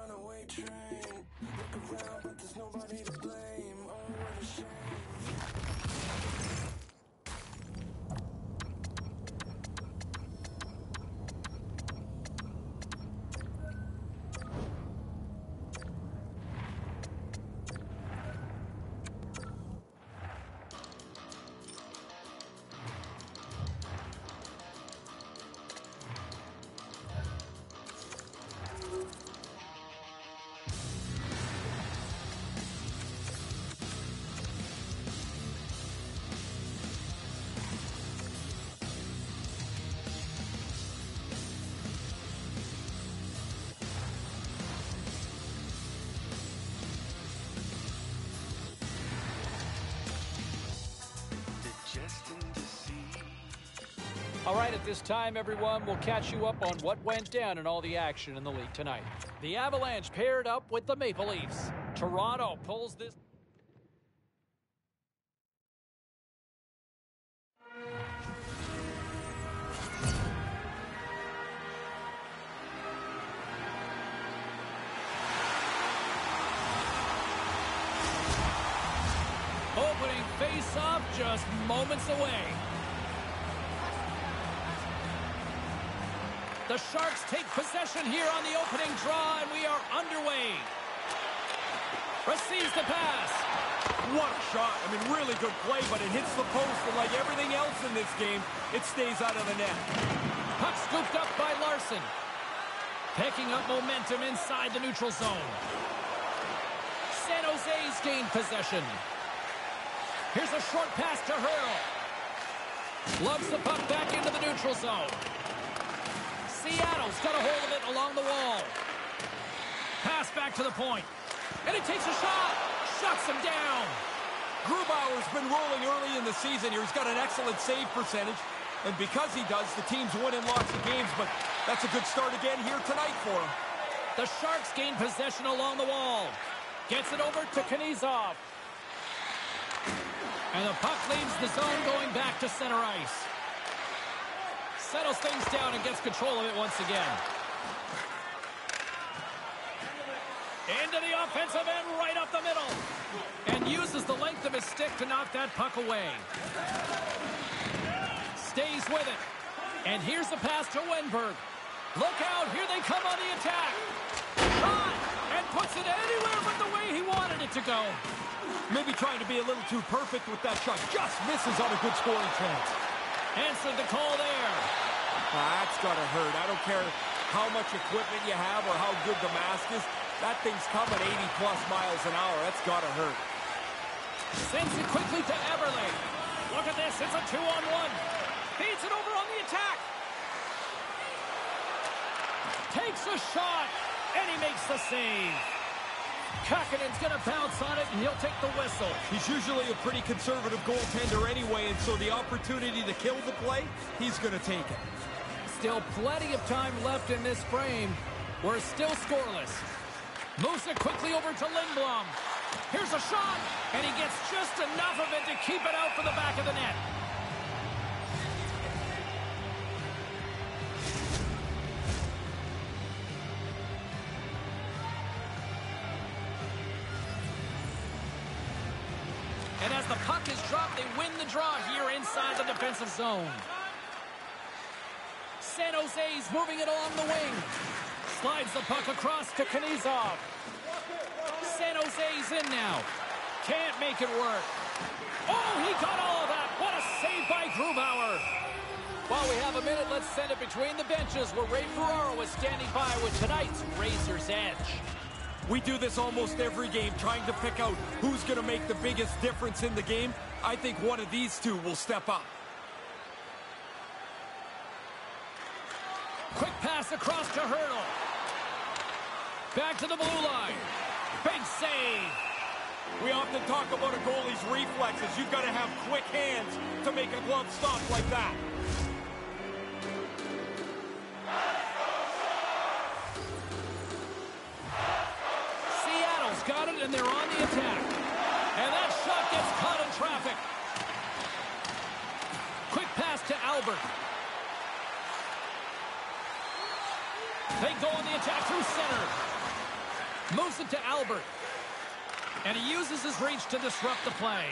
run away. All right, at this time, everyone, we'll catch you up on what went down in all the action in the league tonight. The Avalanche paired up with the Maple Leafs. Toronto pulls this... Opening face-off just moments away. The Sharks take possession here on the opening draw, and we are underway. Receives the pass. What a shot. I mean, really good play, but it hits the post, and like everything else in this game, it stays out of the net. Puck scooped up by Larsson. Picking up momentum inside the neutral zone. San Jose's gained possession. Here's a short pass to Hertl. Lugs the puck back into the neutral zone. Seattle's got a hold of it along the wall. Pass back to the point. And it takes a shot. Shuts him down. Grubauer's been rolling early in the season here. He's got an excellent save percentage. And because he does, the team's winning lots of games. But that's a good start again here tonight for him. The Sharks gain possession along the wall. Gets it over to Knyzhov. And the puck leaves the zone going back to center ice. Settles things down and gets control of it once again. Into the offensive end, right up the middle. And uses the length of his stick to knock that puck away. Stays with it. And here's the pass to Wennberg. Look out, here they come on the attack. Shot! And puts it anywhere but the way he wanted it to go. Maybe trying to be a little too perfect with that shot. Just misses on a good scoring chance. Answered the call there. that's got to hurt. I don't care how much equipment you have or how good the mask is. That thing's coming 80-plus miles an hour. That's got to hurt. Sends it quickly to Eberle. Look at this. It's a two-on-one. Feeds it over on the attack. Takes a shot, and he makes the save. Kahkonen's going to bounce on it, and he'll take the whistle. He's usually a pretty conservative goaltender anyway, and so the opportunity to kill the play, he's going to take it. Still plenty of time left in this frame. We're still scoreless. Moves it quickly over to Lindblom. Here's a shot, and he gets just enough of it to keep it out for the back of the net. Draw here inside the defensive zone. San Jose's moving it along the wing. Slides the puck across to Knyzhov. San Jose's in now. Can't make it work. Oh, he got all of that. What a save by Grubauer. While we have a minute, let's send it between the benches where Ray Ferraro is standing by with tonight's Razor's Edge. We do this almost every game, trying to pick out who's going to make the biggest difference in the game. I think one of these two will step up. Quick pass across to Hertl. Back to the blue line. Big save. We often talk about a goalie's reflexes. You've got to have quick hands to make a glove stop like that. And they're on the attack. And that shot gets caught in traffic. Quick pass to Albert. They go on the attack through center. Moves it to Albert. And he uses his reach to disrupt the play.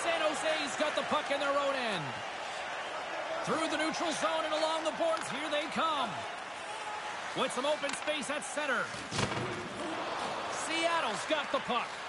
San Jose's got the puck in their own end. Through the neutral zone and along the boards, here they come. With some open space at center. Seattle's got the puck.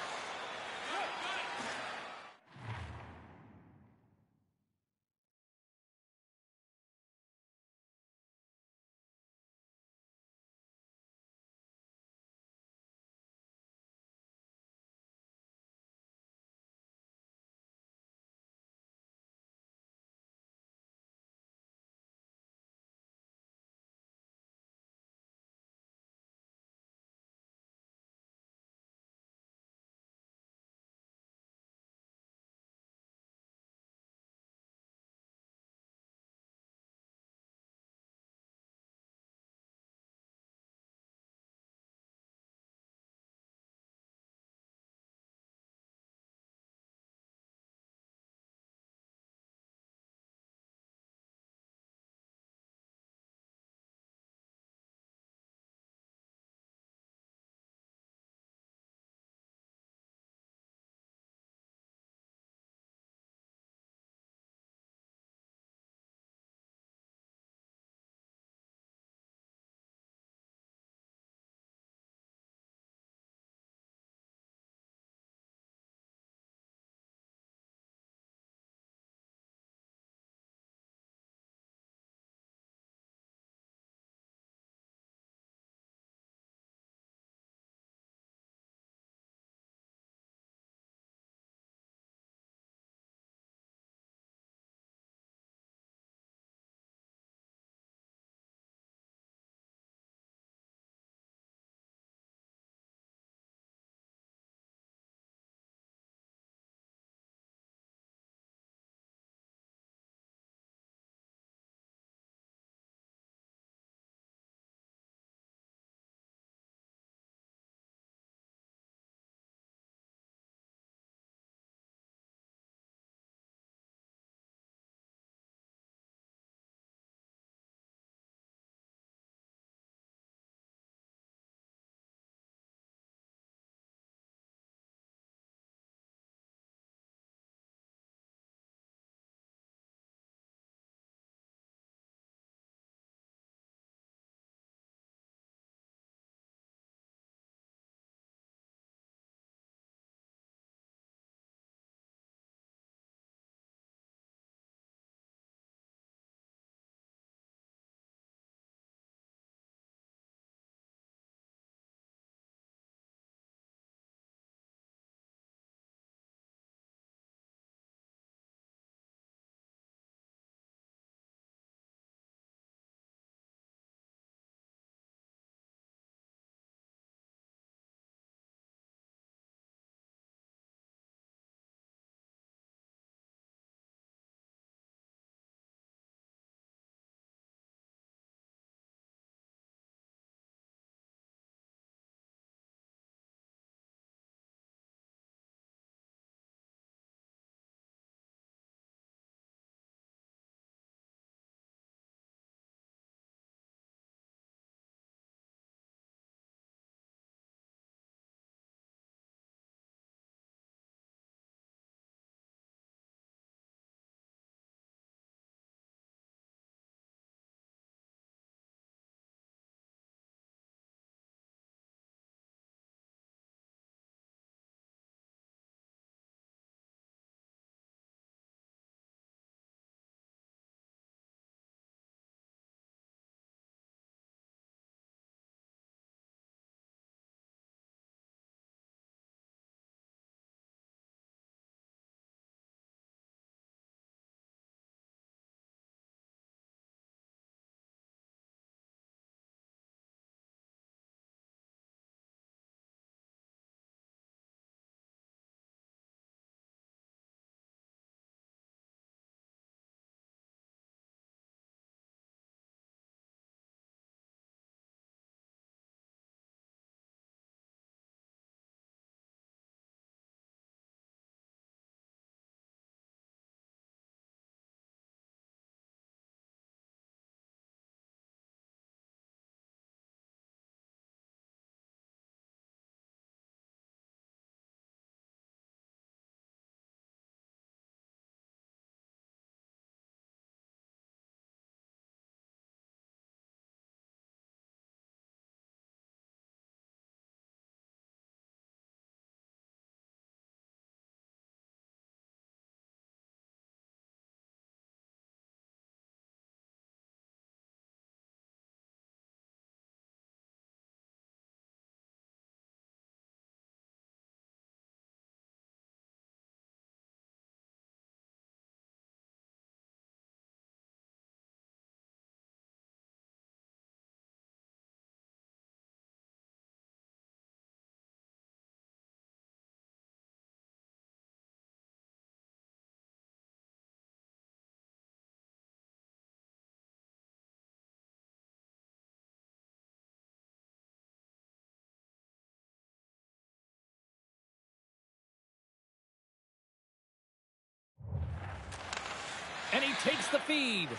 Takes the feed.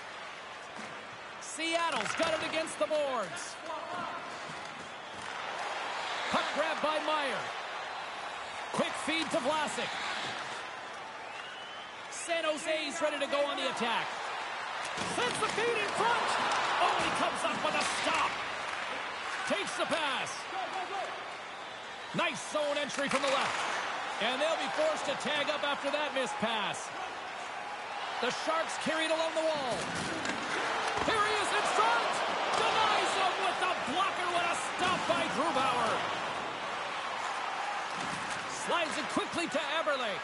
Seattle's got it against the boards. Puck grab by Meier. Quick feed to Vlasic. San Jose's ready to go on the attack. Sends the feed in front. Oh, he comes up with a stop. Takes the pass. Nice zone entry from the left. And they'll be forced to tag up after that missed pass. The Sharks carried along the wall. Here he is in front. Denies him with the blocker. What a stop by Grubauer. Slides it quickly to Eberle.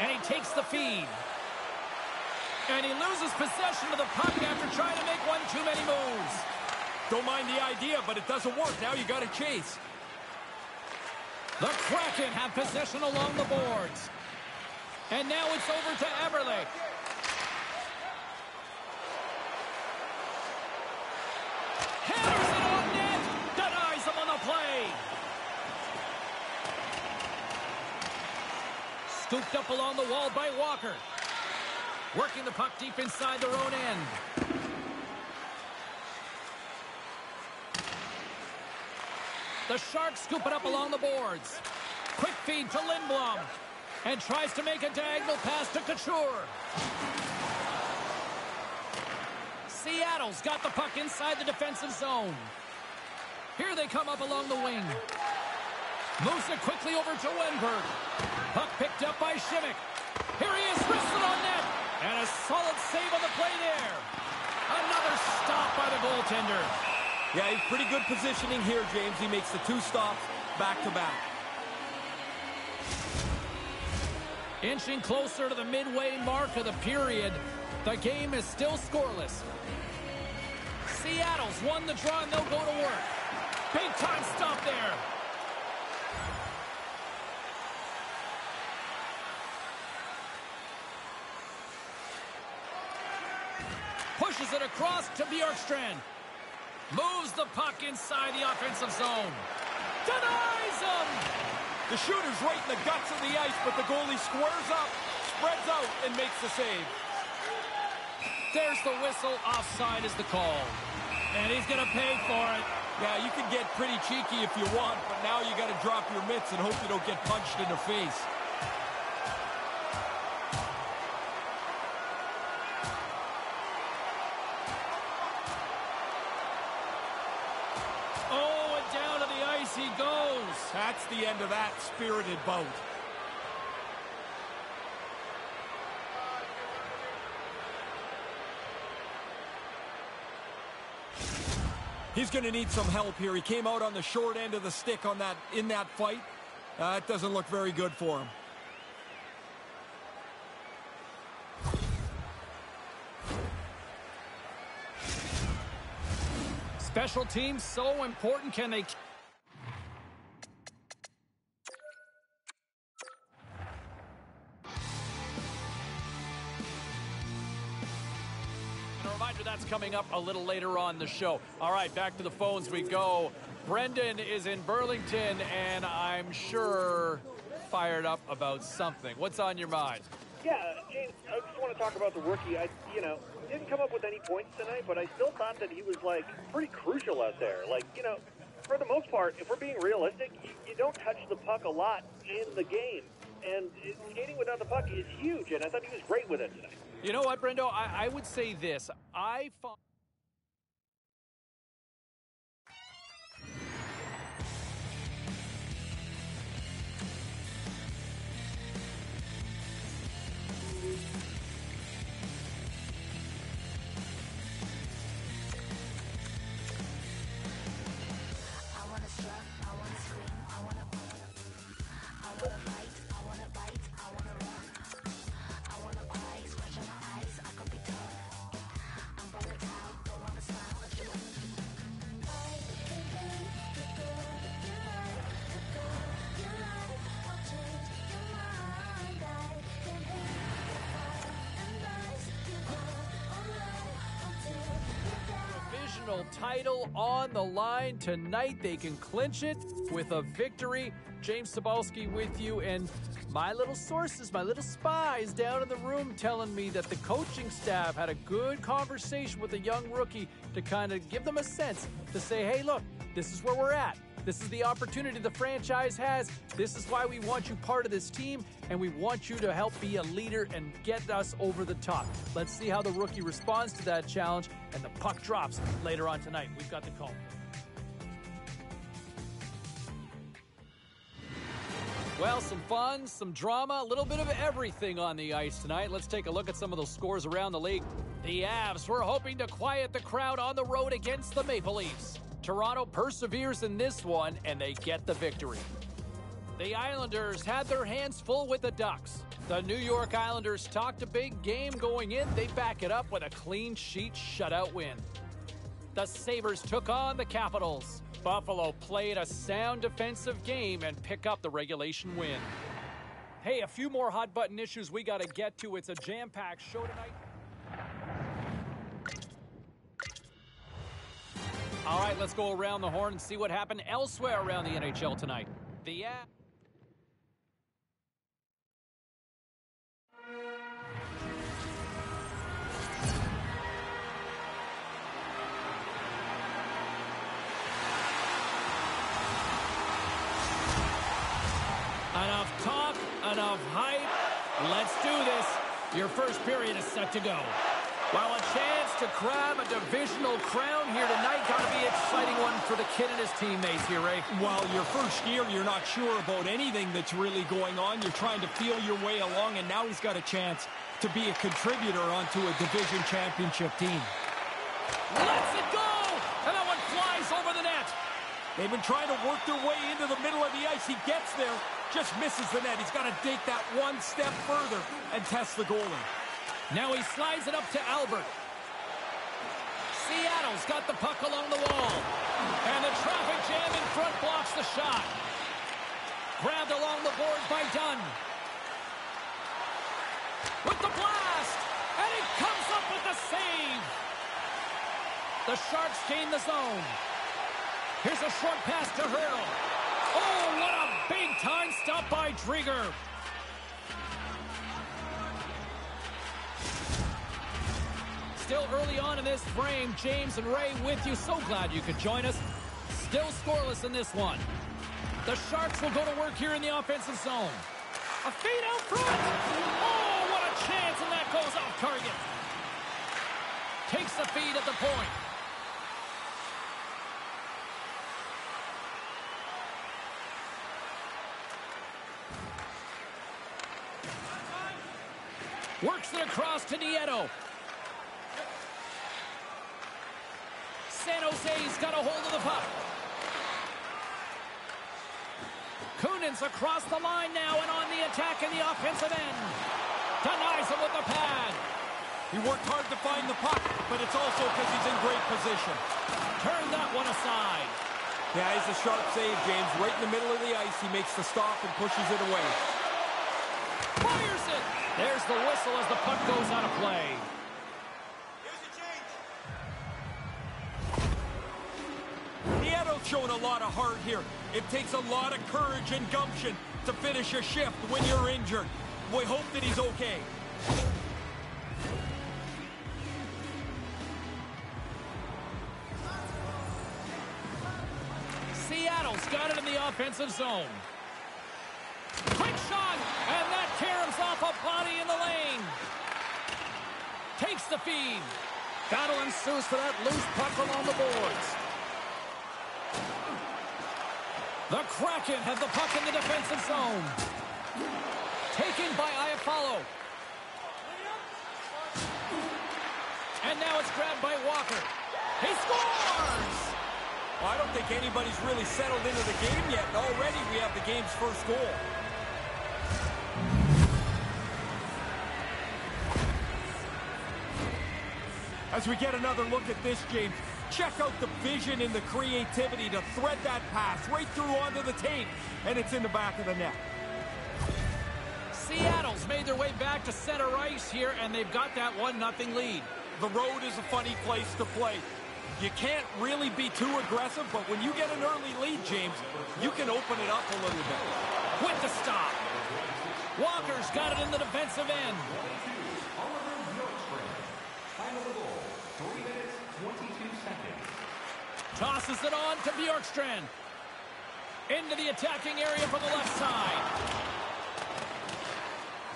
And he takes the feed. And he loses possession of the puck after trying to make one too many moves. Don't mind the idea, but it doesn't work. Now you got to chase. The Kraken have possession along the boards. And now it's over to Eberle. Hammers it on net. Denies him on the play. Scooped up along the wall by Walker. Working the puck deep inside their own end. The Sharks scoop it up along the boards. Quick feed to Lindblom. And tries to make a diagonal pass to Couture. Seattle's got the puck inside the defensive zone. Here they come up along the wing. Moves it quickly over to Wennberg. Puck picked up by Simek. Here he is, wristed on net. And a solid save on the play there. Another stop by the goaltender. Yeah, he's pretty good positioning here, James. He makes the two stops back to back. Inching closer to the midway mark of the period, the game is still scoreless. Seattle's won the draw and they'll go to work. Big time stop there. Pushes it across to Bjorkstrand. Moves the puck inside the offensive zone. Denies him! The shooter's right in the guts of the ice, but the goalie squares up, spreads out, and makes the save. There's the whistle. Offside is the call. And he's going to pay for it. Yeah, you can get pretty cheeky if you want, but now you got to drop your mitts and hope you don't get punched in the face. The end of that spirited bout. He's going to need some help here. He came out on the short end of the stick on that in that fight. Uh, that doesn't look very good for him. Special teams so important. Can they... coming up a little later on the show. All right, back to the phones we go. Brendan is in Burlington, and I'm sure fired up about something. What's on your mind? Yeah, James, I just want to talk about the rookie. I, you know, didn't come up with any points tonight, but I still thought that he was like pretty crucial out there. Like, you know, for the most part, if we're being realistic, you, you don't touch the puck a lot in the game, and skating without the puck is huge. And I thought he was great with it tonight. You know what, Brendo? I, I would say this. I find. Title on the line tonight. They can clinch it with a victory. James Cybulski with you, and my little sources, my little spies down in the room telling me that the coaching staff had a good conversation with the young rookie to kind of give them a sense to say, hey, look, this is where we're at. This is the opportunity the franchise has. This is why we want you part of this team, and we want you to help be a leader and get us over the top. Let's see how the rookie responds to that challenge, and the puck drops later on tonight. We've got the call. Well, some fun, some drama, a little bit of everything on the ice tonight. Let's take a look at some of those scores around the league. The Avs were hoping to quiet the crowd on the road against the Maple Leafs. Toronto perseveres in this one, and they get the victory. The Islanders had their hands full with the Ducks. The New York Islanders talked a big game going in. They back it up with a clean sheet shutout win. The Sabres took on the Capitals. Buffalo played a sound defensive game and pick up the regulation win. Hey, a few more hot button issues we got to get to. It's a jam packed show tonight. All right, let's go around the horn and see what happened elsewhere around the NHL tonight. The uh, Enough talk, enough hype. Let's do this. Your first period is set to go. Well, a chance to grab a divisional crown here tonight. Got to be an exciting one for the kid and his teammates here, Ray. Well, your first year, you're not sure about anything that's really going on. You're trying to feel your way along, and now he's got a chance to be a contributor onto a division championship team. Lets it go! And that one flies over the net. They've been trying to work their way into the middle of the ice. He gets there, just misses the net. He's got to take that one step further and test the goalie. Now he slides it up to Albert. Seattle's got the puck along the wall. And the traffic jam in front blocks the shot. Grabbed along the boards by Dunn. With the blast! And he comes up with the save! The Sharks gain the zone. Here's a short pass to Hertl. Oh, what a big-time stop by Driedger. Still early on in this frame, James and Ray with you. So glad you could join us. Still scoreless in this one. The Sharks will go to work here in the offensive zone. A feed out front. Oh, what a chance, and that goes off target. Takes the feed at the point. Works it across to Nieto. San Jose's got a hold of the puck. Kunin's across the line now and on the attack in the offensive end. Denies him with the pad. He worked hard to find the puck, but it's also because he's in great position. Turn that one aside. Yeah, he's a sharp save, James. Right in the middle of the ice, he makes the stop and pushes it away. Fires it. There's the whistle as the puck goes out of play. Nieto's showing a lot of heart here. It takes a lot of courage and gumption to finish a shift when you're injured. We hope that he's okay. Seattle's got it in the offensive zone. Quick shot, and that caroms off a body in the lane. Takes the feed. Battle ensues for that loose puck along the boards. The Kraken have the puck in the defensive zone. Taken by Iafallo. And now it's grabbed by Walker. He scores! Well, I don't think anybody's really settled into the game yet. Already we have the game's first goal. As we get another look at this, James, check out the vision and the creativity to thread that pass right through onto the tape, and it's in the back of the net. Seattle's made their way back to center ice here, and they've got that 1-0 lead. The road is a funny place to play. you can't really be too aggressive, but when you get an early lead, James, you can open it up a little bit. With the stop. Walker's got it in the defensive end. Tosses it on to Bjorkstrand. Into the attacking area from the left side.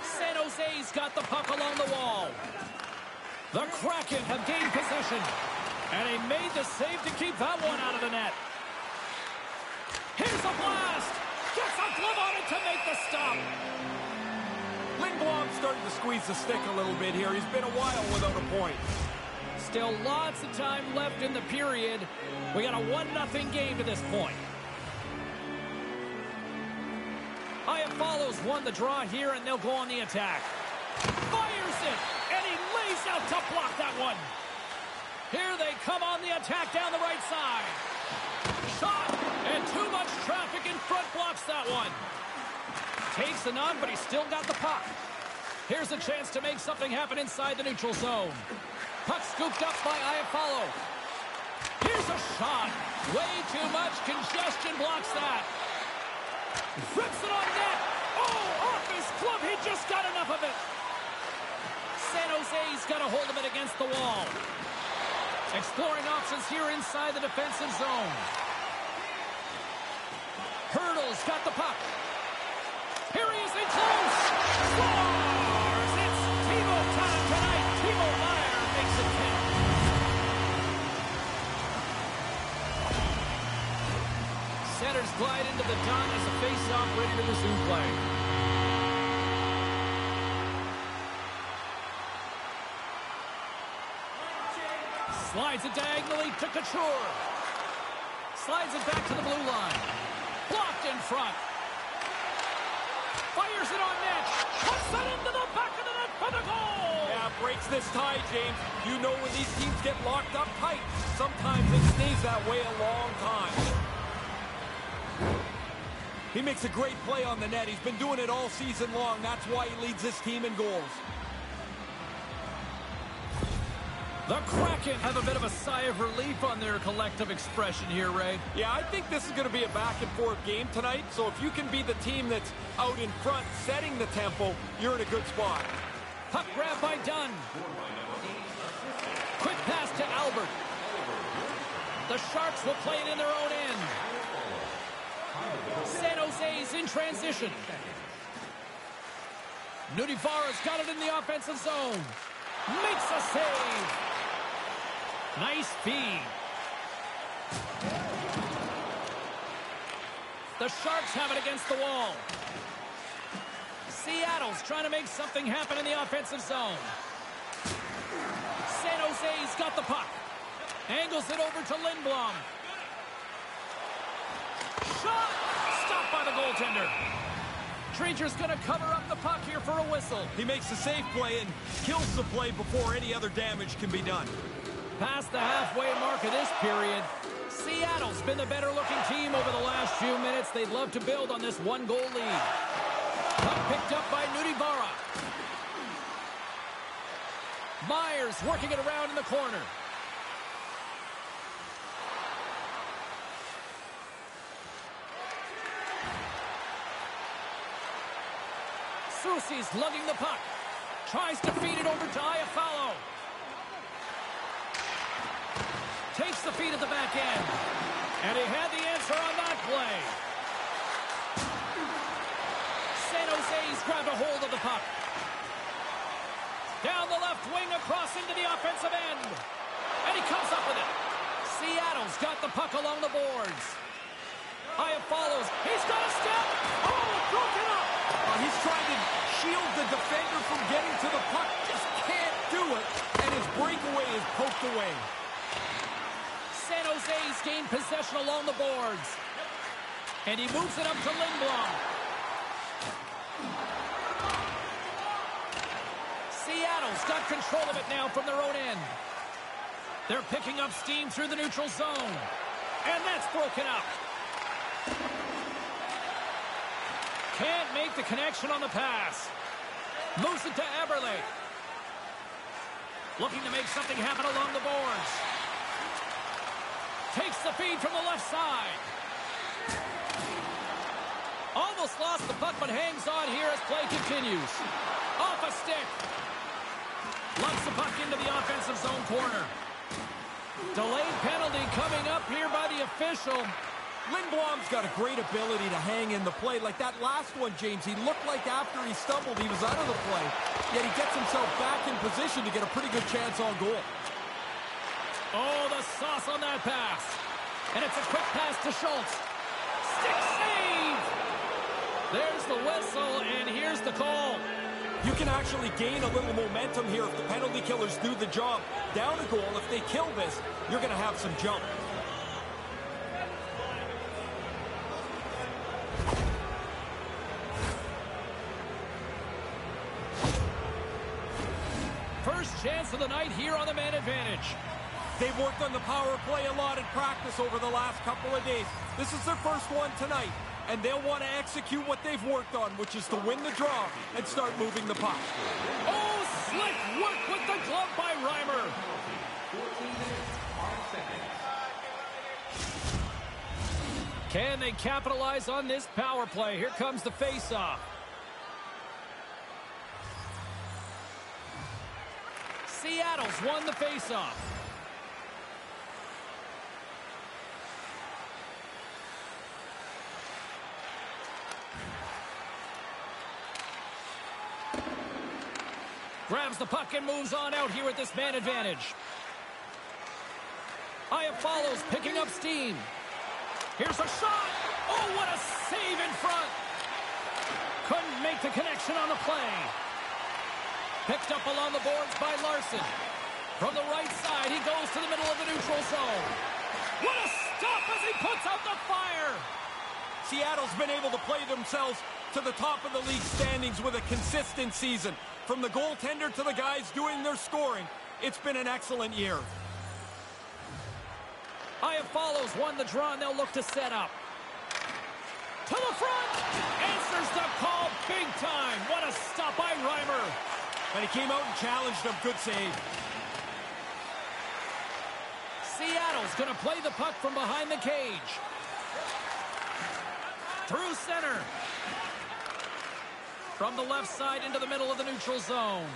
San Jose's got the puck along the wall. The Kraken have gained possession. And he made the save to keep that one out of the net. Here's a blast. Gets a glove on it to make the stop. Lindblom starting to squeeze the stick a little bit here. He's been a while without a point. Still lots of time left in the period. We got a 1-0 game to this point. Follows won the draw here, and they'll go on the attack. Fires it, and he lays out to block that one. Here they come on the attack down the right side. Shot, and too much traffic in front blocks that one. Takes the knock, but he's still got the puck. Here's a chance to make something happen inside the neutral zone. Puck scooped up by Iafallo. Here's a shot. Way too much congestion blocks that. Rips it on net. Oh, off his club. He just got enough of it. San Jose's got a hold of it against the wall. Exploring options here inside the defensive zone. Hertl's got the puck. Here he is in close. Centers glide into the dot as the face-off ready to resume play. Slides it diagonally to Couture. Slides it back to the blue line. Blocked in front. Fires it on net. Puts it into the back of the net for the goal. Breaks this tie, James. You know when these teams get locked up tight, sometimes it stays that way a long time. He makes a great play on the net. He's been doing it all season long. That's why he leads this team in goals. The Kraken have a bit of a sigh of relief on their collective expression here, Ray. Yeah, I think this is going to be a back-and-forth game tonight, so if you can be the team that's out in front setting the tempo, you're in a good spot. Puck grab by Dunn. Quick pass to Albert. The Sharks will play it in their own end. San Jose's in transition. Nudivara's got it in the offensive zone. Makes a save. Nice feed. The Sharks have it against the wall. Seattle's trying to make something happen in the offensive zone. San Jose's got the puck. Angles it over to Lindblom. Shot! Stopped by the goaltender. Treacher's going to cover up the puck here for a whistle. He makes a safe play and kills the play before any other damage can be done. Past the halfway mark of this period, Seattle's been the better-looking team over the last few minutes. They'd love to build on this one-goal lead. Puck picked up by Nudivara. Myers working it around in the corner. Soucy's lugging the puck. Tries to feed it over to Iafallo. Takes the feed at the back end. And he had the answer on that play. Jose's grabbed a hold of the puck. Down the left wing across into the offensive end. And he comes up with it. Seattle's got the puck along the boards. Iafallo. He's got a step. Oh, broken up. Uh, he's trying to shield the defender from getting to the puck. Just can't do it. And his breakaway is poked away. San Jose's gained possession along the boards. And he moves it up to Lindblom. Seattle's got control of it now from their own end. They're picking up steam through the neutral zone. And that's broken up. Can't make the connection on the pass. Moves it to Eberle. Looking to make something happen along the boards. takes the feed from the left side. Almost lost the puck, but hangs on here as play continues. Off a stick. Lumps the puck into the offensive zone corner. Delayed penalty coming up here by the official. Lindblom's got a great ability to hang in the play. Like that last one, James, he looked like after he stumbled, he was out of the play. Yet he gets himself back in position to get a pretty good chance on goal. Oh, the sauce on that pass. And it's a quick pass to Schultz. Stick save! There's the whistle, and here's the call. You can actually gain a little momentum here if the penalty killers do the job. Down a goal, if they kill this, you're going to have some jump. First chance of the night here on the man advantage. They've worked on the power play a lot in practice over the last couple of days. This is their first one tonight, and they'll want to execute what they've worked on, which is to win the draw and start moving the puck. Oh, slick work with the glove by Reimer. Can they capitalize on this power play? Here comes the faceoff. Seattle's won the faceoff. Grabs the puck and moves on out here with this man advantage. Aya follows, picking up steam. Here's a shot. Oh, what a save in front. Couldn't make the connection on the play. Picked up along the boards by Larsson. From the right side, he goes to the middle of the neutral zone. What a stop as he puts out the fire. Seattle's been able to play themselves to the top of the league standings with a consistent season. From the goaltender to the guys doing their scoring, it's been an excellent year. Iafallo, won the draw, and they'll look to set up. To the front! Answers the call big time. What a stop by Reimer. And he came out and challenged him. Good save. Seattle's going to play the puck from behind the cage. Through center. From the left side into the middle of the neutral zone.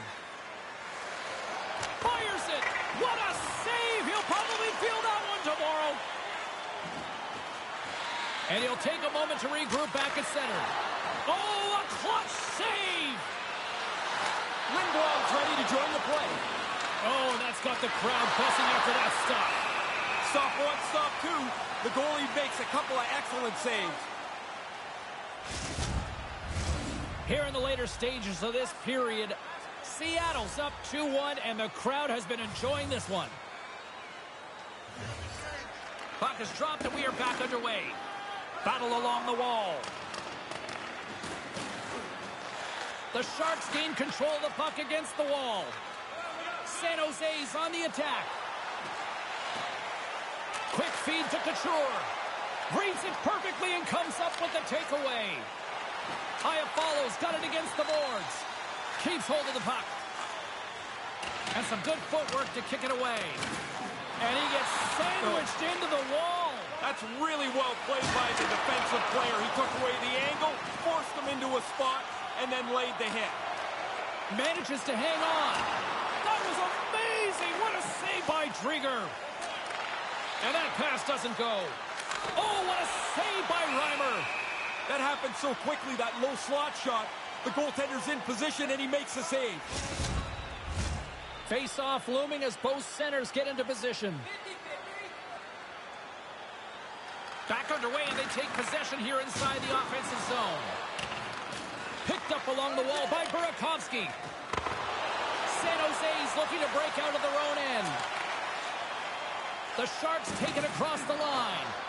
Fires it! What a save! He'll probably feel that one tomorrow. And he'll take a moment to regroup back at center. Oh, a clutch save! Lindblom's ready to join the play. Oh, that's got the crowd buzzing after that stop. Stop one, stop two. The goalie makes a couple of excellent saves. Here in the later stages of this period, Seattle's up 2-1, and the crowd has been enjoying this one. Puck is dropped, and we are back underway. Battle along the wall. The Sharks gain control of the puck against the wall. San Jose's on the attack. Quick feed to Couture. Reads it perfectly and comes up with the takeaway. Follows, got it against the boards. Keeps hold of the puck. And some good footwork to kick it away. And he gets sandwiched into the wall. That's really well played by the defensive player. He took away the angle, forced him into a spot, and then laid the hit. Manages to hang on. That was amazing. What a save by Driedger. And that pass doesn't go. Oh, what a save by Reimer. That happened so quickly, that low slot shot. The goaltender's in position, and he makes the save. Face-off looming as both centers get into position. Back underway, and they take possession here inside the offensive zone. Picked up along the wall by Burakovsky. San Jose's looking to break out of their own end. The Sharks take it across the line.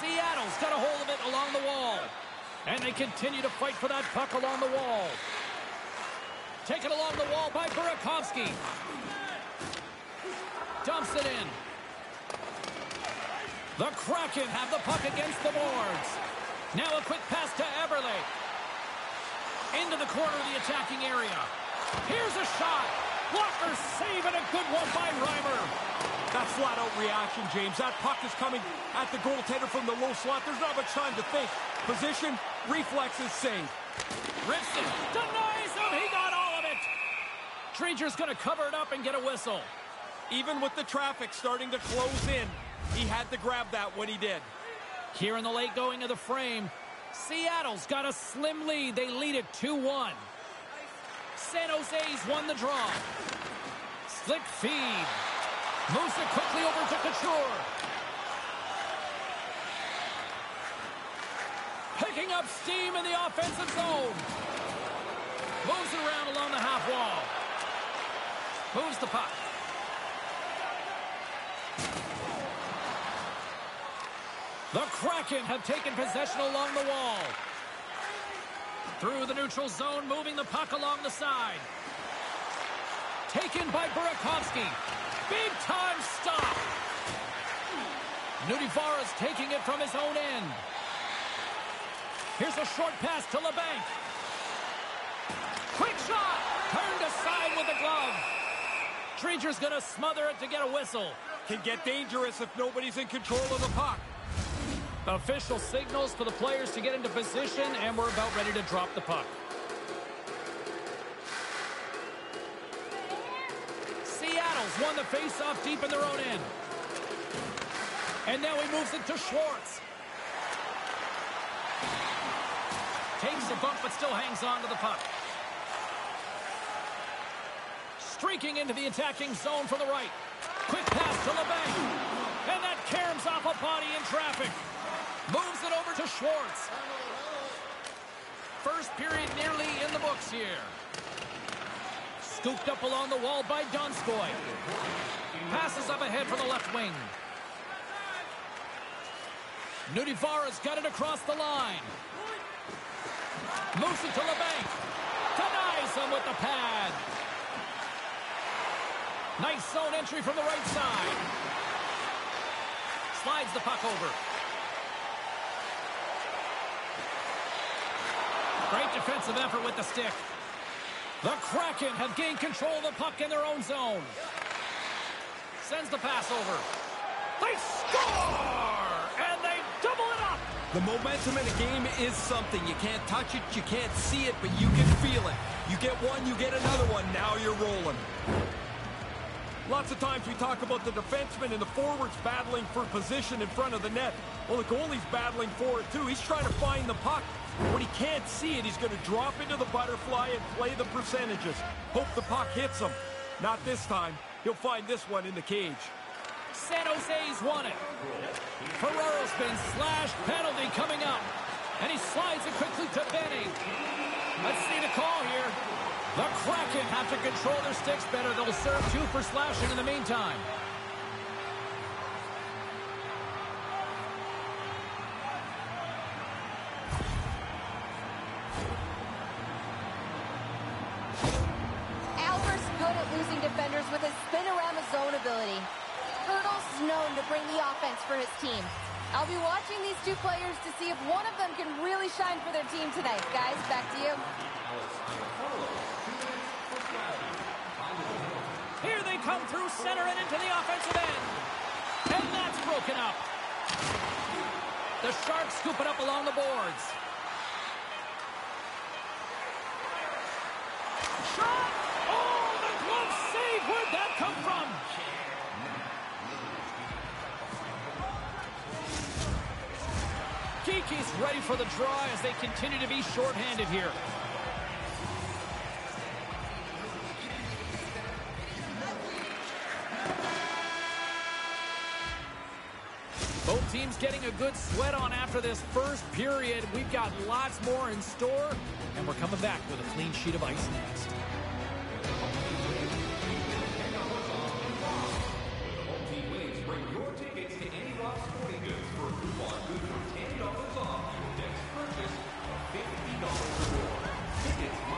Seattle's got a hold of it along the wall. And they continue to fight for that puck along the wall. Taken along the wall by Burakovsky. Dumps it in. The Kraken have the puck against the boards. Now a quick pass to Eberle. Into the corner of the attacking area. Here's a shot. Walker save and a good one by Reimer. That flat-out reaction, James. That puck is coming at the goaltender from the low slot. There's not much time to think. Position, reflexes, save. Rips it, denies him, he got all of it! Driedger's gonna cover it up and get a whistle. Even with the traffic starting to close in, he had to grab that when he did. Here in the late going of the frame, Seattle's got a slim lead. They lead it 2-1. San Jose's won the draw. Slick feed. Moves it quickly over to Couture. Picking up steam in the offensive zone. Moves it around along the half wall. Moves the puck. The Kraken have taken possession along the wall. Through the neutral zone, moving the puck along the side. Taken by Burakovsky. Big time stop. Nudivara's taking it from his own end. Here's a short pass to Labanc. Quick shot! Turned aside with the glove. Driedger's going to smother it to get a whistle. Can get dangerous if nobody's in control of the puck. Official signals for the players to get into position, and we're about ready to drop the puck. Seattle's won the face-off deep in their own end. And now he moves it to Schwartz. Takes a bump, but still hangs on to the puck. Streaking into the attacking zone from the right. Quick pass to Labanc. And that caroms off a body in traffic. Moves it over to Schwartz. First period nearly in the books here. Scooped up along the wall by Donskoy. Passes up ahead for the left wing. Nudivara's got it across the line. Moves it to Labanc. Denies him with the pad. Nice zone entry from the right side. Slides the puck over. Great defensive effort with the stick. The Kraken have gained control of the puck in their own zone. Sends the pass over. They score! And they double it up! The momentum in a game is something. You can't touch it, you can't see it, but you can feel it. You get one, you get another one. Now you're rolling. Lots of times we talk about the defensemen and the forwards battling for position in front of the net. Well, the goalie's battling for it too. He's trying to find the puck. When he can't see it, he's going to drop into the butterfly and play the percentages. Hope the puck hits him. Not this time. He'll find this one in the cage. San Jose's won it. Ferraro's been slashed. penalty coming up. And he slides it quickly to Benny. Let's see the call here. The Kraken have to control their sticks better. They'll serve two for slashing in the meantime. Albert's good at losing defenders with his spin around the zone ability. Hertl's known to bring the offense for his team. I'll be watching these two players to see if one of them can really shine for their team tonight. Guys, back to you. Here they come through center and into the offensive end. And that's broken up. The Sharks scoop it up along the boards. Shot! Oh, the glove save! Where'd that come from? Geekie's ready for the draw as they continue to be shorthanded here. Good sweat on after this first period. We've got lots more in store, and we're coming back with a clean sheet of ice next.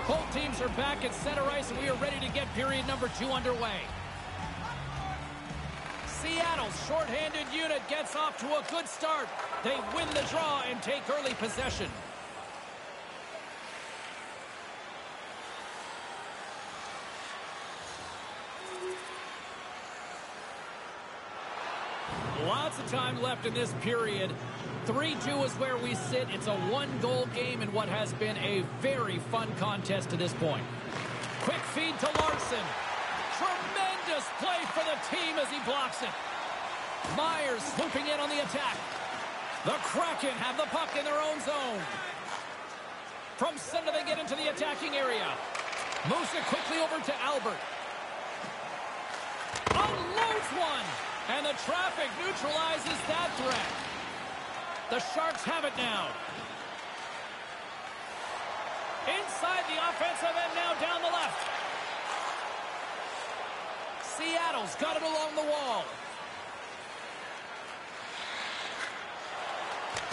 Both teams are back at center ice, and we are ready to get period number two underway. Seattle's shorthanded unit gets off to a good start. They win the draw and take early possession. Lots of time left in this period. 3-2 is where we sit. It's a one-goal game in what has been a very fun contest to this point. Quick feed to Larsson. Tremendous play for the team as he blocks it. Meier's swooping in on the attack. The Kraken have the puck in their own zone. From center, they get into the attacking area. Moves it quickly over to Albert. Unloads one. And the traffic neutralizes that threat. The Sharks have it now. Inside the offensive end now down the left. Seattle's got it along the wall.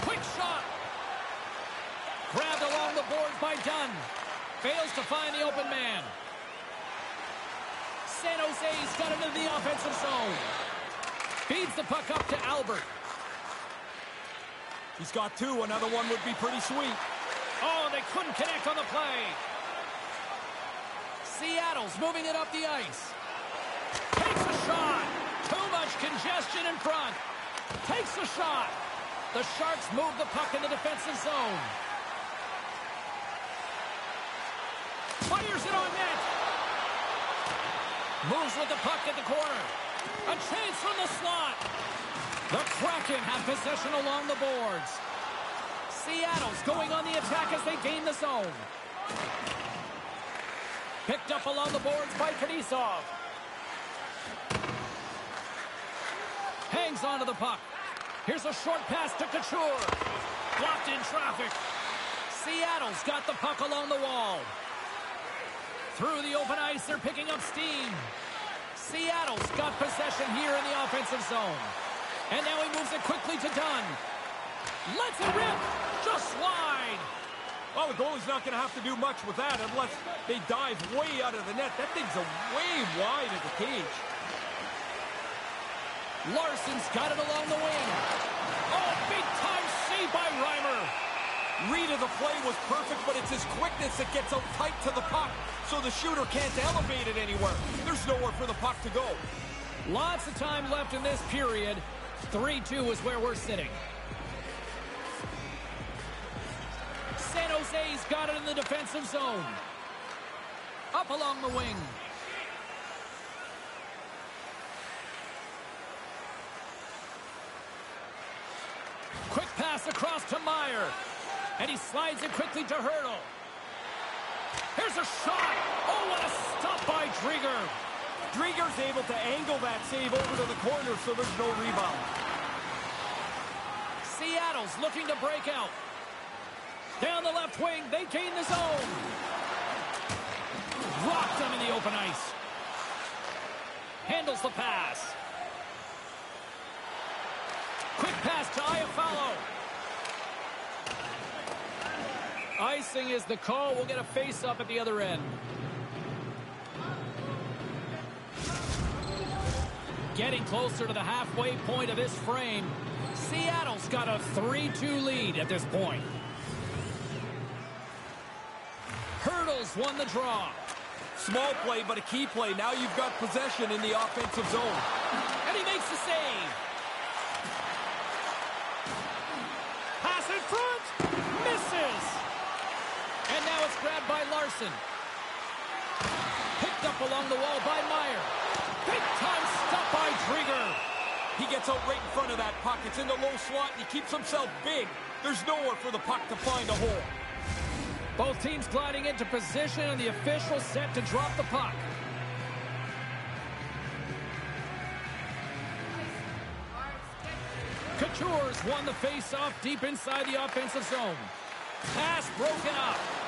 Quick shot. Grabbed along the boards by Dunn. Fails to find the open man. San Jose's got it into the offensive zone. Feeds the puck up to Albert. He's got two. Another one would be pretty sweet. Oh, they couldn't connect on the play. Seattle's moving it up the ice. Takes a shot. Too much congestion in front. Takes a shot. The Sharks move the puck in the defensive zone. Fires it on net. Moves with the puck at the corner. A chance from the slot. The Kraken have possession along the boards. Seattle's going on the attack as they gain the zone. Picked up along the boards by Kadisov. Hangs onto the puck. Here's a short pass to Couture. Blocked in traffic. Seattle's got the puck along the wall. Through the open ice, they're picking up steam. Seattle's got possession here in the offensive zone. And now he moves it quickly to Dunn. Let's it rip. Just wide. Well, the goalie's not going to have to do much with that unless they dive way out of the net. That thing's a way wide of the cage. Larsson's got it along the wing. Oh, big time save by Reimer. Read of the play was perfect, but it's his quickness that gets out tight to the puck, so the shooter can't elevate it anywhere. There's nowhere for the puck to go. Lots of time left in this period. 3-2 is where we're sitting. San Jose's got it in the defensive zone. Up along the wing. Quick pass across to Meier. And he slides it quickly to Hertl. Here's a shot. Oh, what a stop by Driedger. Driedger's able to angle that save over to the corner so there's no rebound. Seattle's looking to break out. Down the left wing, they gain the zone. Rocked them in the open ice. Handles the pass. Quick pass to Iafallo. Icing is the call. We'll get a face-up at the other end. Getting closer to the halfway point of this frame. Seattle's got a 3-2 lead at this point. Hertl's won the draw. Small play, but a key play. Now you've got possession in the offensive zone. And he makes the save. Pass in front. Misses. Grabbed by Larsson. Picked up along the wall by Meier. Big time stop by Driedger. He gets out right in front of that puck. It's in the low slot, and he keeps himself big. There's nowhere for the puck to find a hole. Both teams gliding into position, and the official set to drop the puck. Couture's won the face-off deep inside the offensive zone. Pass broken up.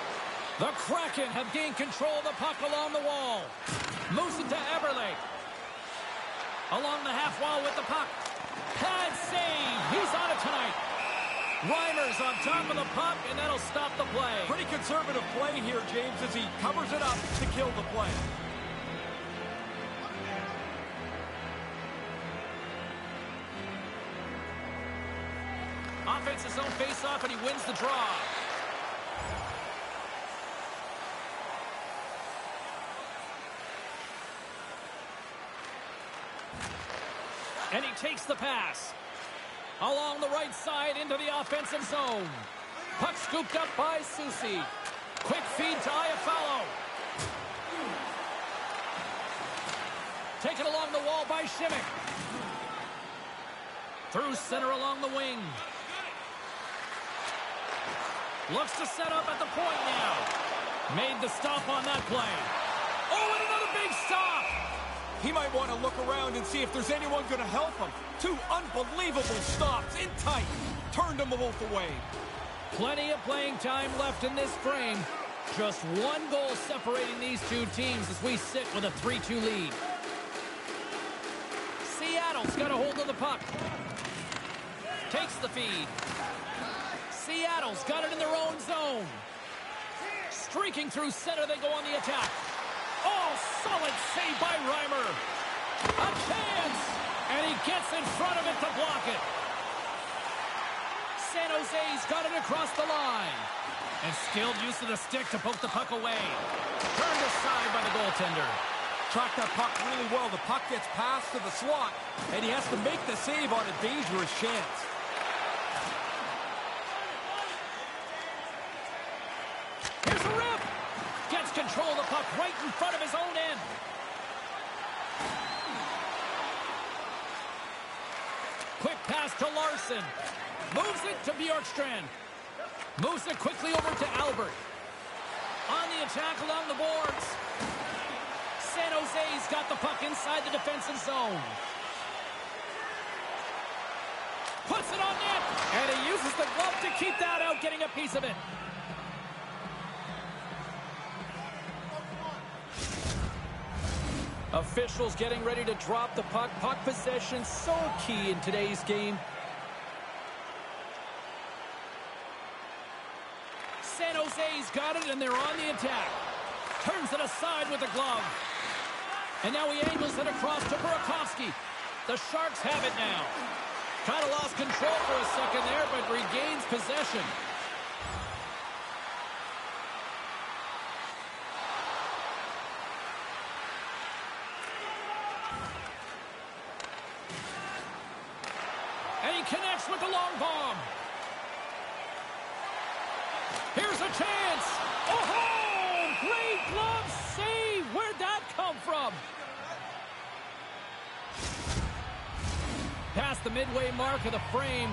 The Kraken have gained control of the puck along the wall. Moves it to Eberle. Along the half wall with the puck. Pad save. He's on it tonight. Reimer's on top of the puck, and that'll stop the play. Pretty conservative play here, James, as he covers it up to kill the play. Offensive zone face-off, and he wins the draw. And he takes the pass. Along the right side into the offensive zone. Puck scooped up by Susi. Quick feed to Iafallo. Taken along the wall by Simek. Through center along the wing. Looks to set up at the point now. Made the stop on that play. Oh, and another big stop. He might want to look around and see if there's anyone going to help him. Two unbelievable stops in tight. Turned them both away. Plenty of playing time left in this frame. Just one goal separating these two teams as we sit with a 3-2 lead. Seattle's got a hold of the puck. Takes the feed. Seattle's got it in their own zone. Streaking through center, they go on the attack. Oh, solid save by Reimer. A chance! And he gets in front of it to block it. San Jose's got it across the line. And skilled use of the stick to poke the puck away. Turned aside by the goaltender. Tracked that puck really well. The puck gets passed to the slot, and he has to make the save on a dangerous chance. Here's a rip. Gets control of the puck right in front of his own end. Quick pass to Larsson. Moves it to Bjorkstrand. Moves it quickly over to Albert. On the attack along the boards. San Jose's got the puck inside the defensive zone. Puts it on net. And he uses the glove to keep that out, getting a piece of it. Officials getting ready to drop the puck. Puck possession so key in today's game. San Jose's got it, and they're on the attack. Turns it aside with the glove. And now he angles it across to Burakovsky. The Sharks have it now. Kind of lost control for a second there, but regains possession. And he connects with the long bomb. Here's a chance. Great glove save. Where'd that come from? Past the midway mark of the frame,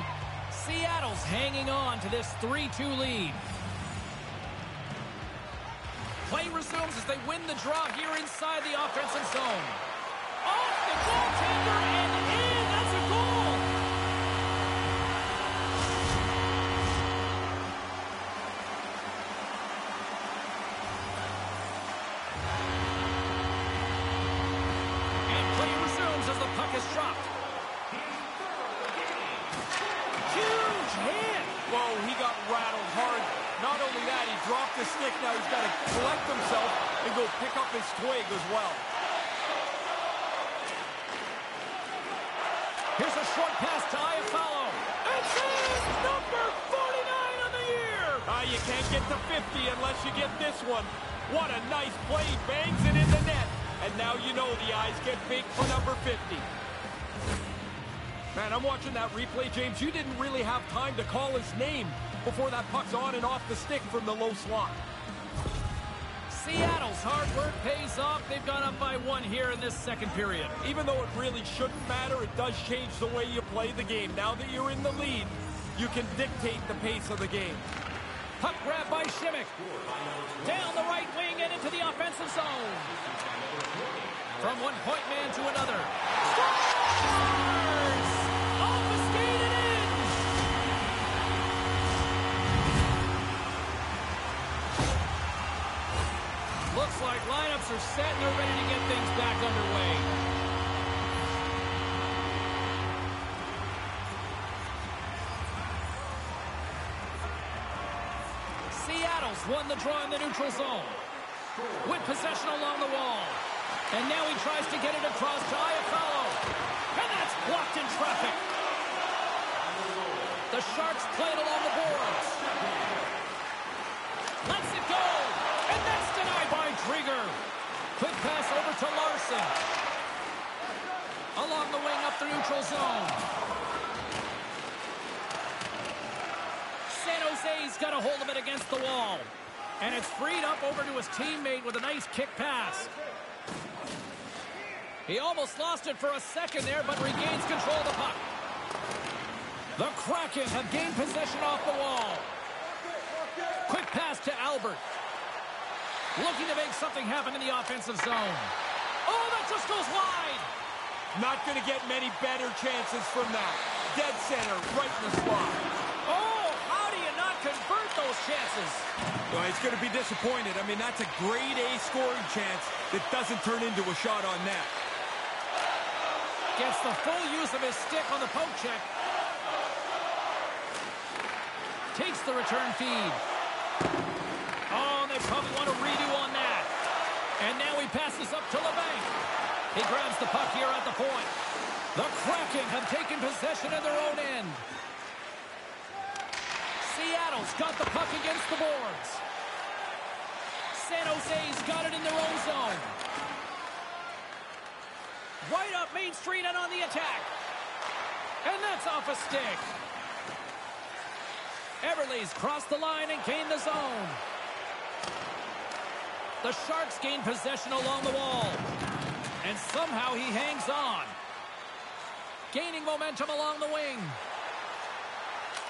Seattle's hanging on to this 3-2 lead. Play resumes as they win the draw here inside the offensive zone. Off the goaltender and Short pass to Iafallo. It's his number 49 on the year. Ah, you can't get to 50 unless you get this one. What a nice play. He bangs it in the net. And now you know the eyes get big for number 50. Man, I'm watching that replay, James. You didn't really have time to call his name before that puck's on and off the stick from the low slot. Seattle's hard work pays off. They've gone up by one here in this second period. Even though it really shouldn't matter, it does change the way you play the game. Now that you're in the lead, you can dictate the pace of the game. Puck grab by Simek. Down the right wing and into the offensive zone. From one point man to another. Scores! Looks like lineups are set and they're ready to get things back underway. Seattle's won the draw in the neutral zone. With possession along the wall. And now he tries to get it across to Iafallo. And that's blocked in traffic. The Sharks play along the boards. Lets it go. And that's denied by Driedger. Quick pass over to Larsson. Along the wing up the neutral zone. San Jose's got a hold of it against the wall. And it's freed up over to his teammate with a nice kick pass. He almost lost it for a second there, but regains control of the puck. The Kraken have gained possession off the wall. Quick pass to Albert. Looking to make something happen in the offensive zone. Oh, that just goes wide. Not going to get many better chances from that. Dead center, right in the slot. Oh, how do you not convert those chances? Well, he's going to be disappointed. I mean, that's a grade A scoring chance that doesn't turn into a shot on net. Gets the full use of his stick on the poke check. Takes the return feed. Oh, they probably want to redo on that. And now he passes up to Labanc. He grabs the puck here at the point. The Kraken have taken possession of their own end. Seattle's got the puck against the boards. San Jose's got it in their own zone. Right up Main Street and on the attack. And that's off a stick. Eberle's crossed the line and gained the zone. The Sharks gain possession along the wall. And somehow he hangs on. Gaining momentum along the wing.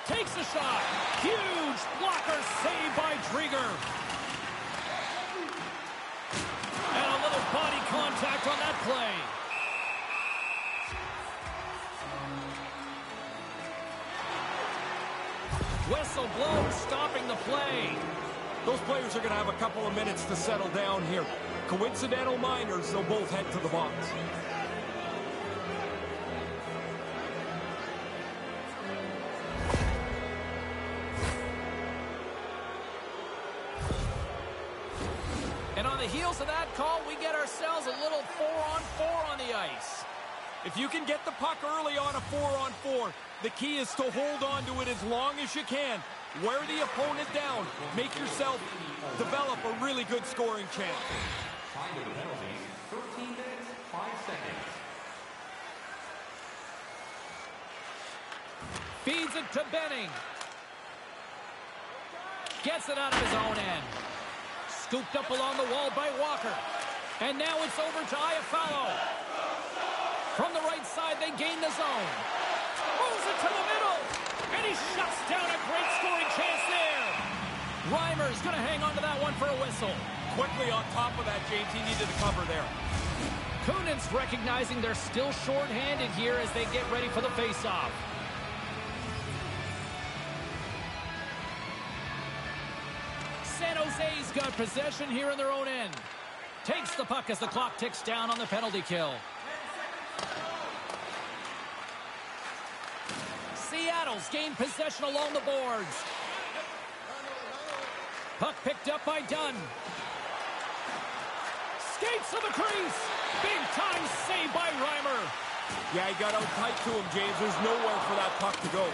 Takes a shot. Huge blocker saved by Driedger. And a little body contact on that play. Whistle blows, stopping the play. Those players are going to have a couple of minutes to settle down here. Coincidental minors, they'll both head to the box. And on the heels of that call, we get ourselves a little four-on-four on the ice. If you can get the puck early on a four-on-four, the key is to hold on to it as long as you can. Wear the opponent down. Make yourself develop a really good scoring chance. Time to the penalties, 13 minutes, 5 seconds. Feeds it to Benning. Gets it out of his own end. Scooped up along the wall by Walker. And now it's over to Iafallo. From the right side, they gain the zone. Moves it to the middle. And he shuts down a great scoring chance there. Reimer's going to hang on to that one for a whistle. Quickly on top of that, James, he needed to cover there. Kunin's recognizing they're still short-handed here as they get ready for the face-off. San Jose's got possession here in their own end. Takes the puck as the clock ticks down on the penalty kill. Seattle's gained possession along the boards. Puck picked up by Dunn. Skates to the crease. Big time save by Reimer. Yeah, he got out tight to him, James. There's nowhere for that puck to go.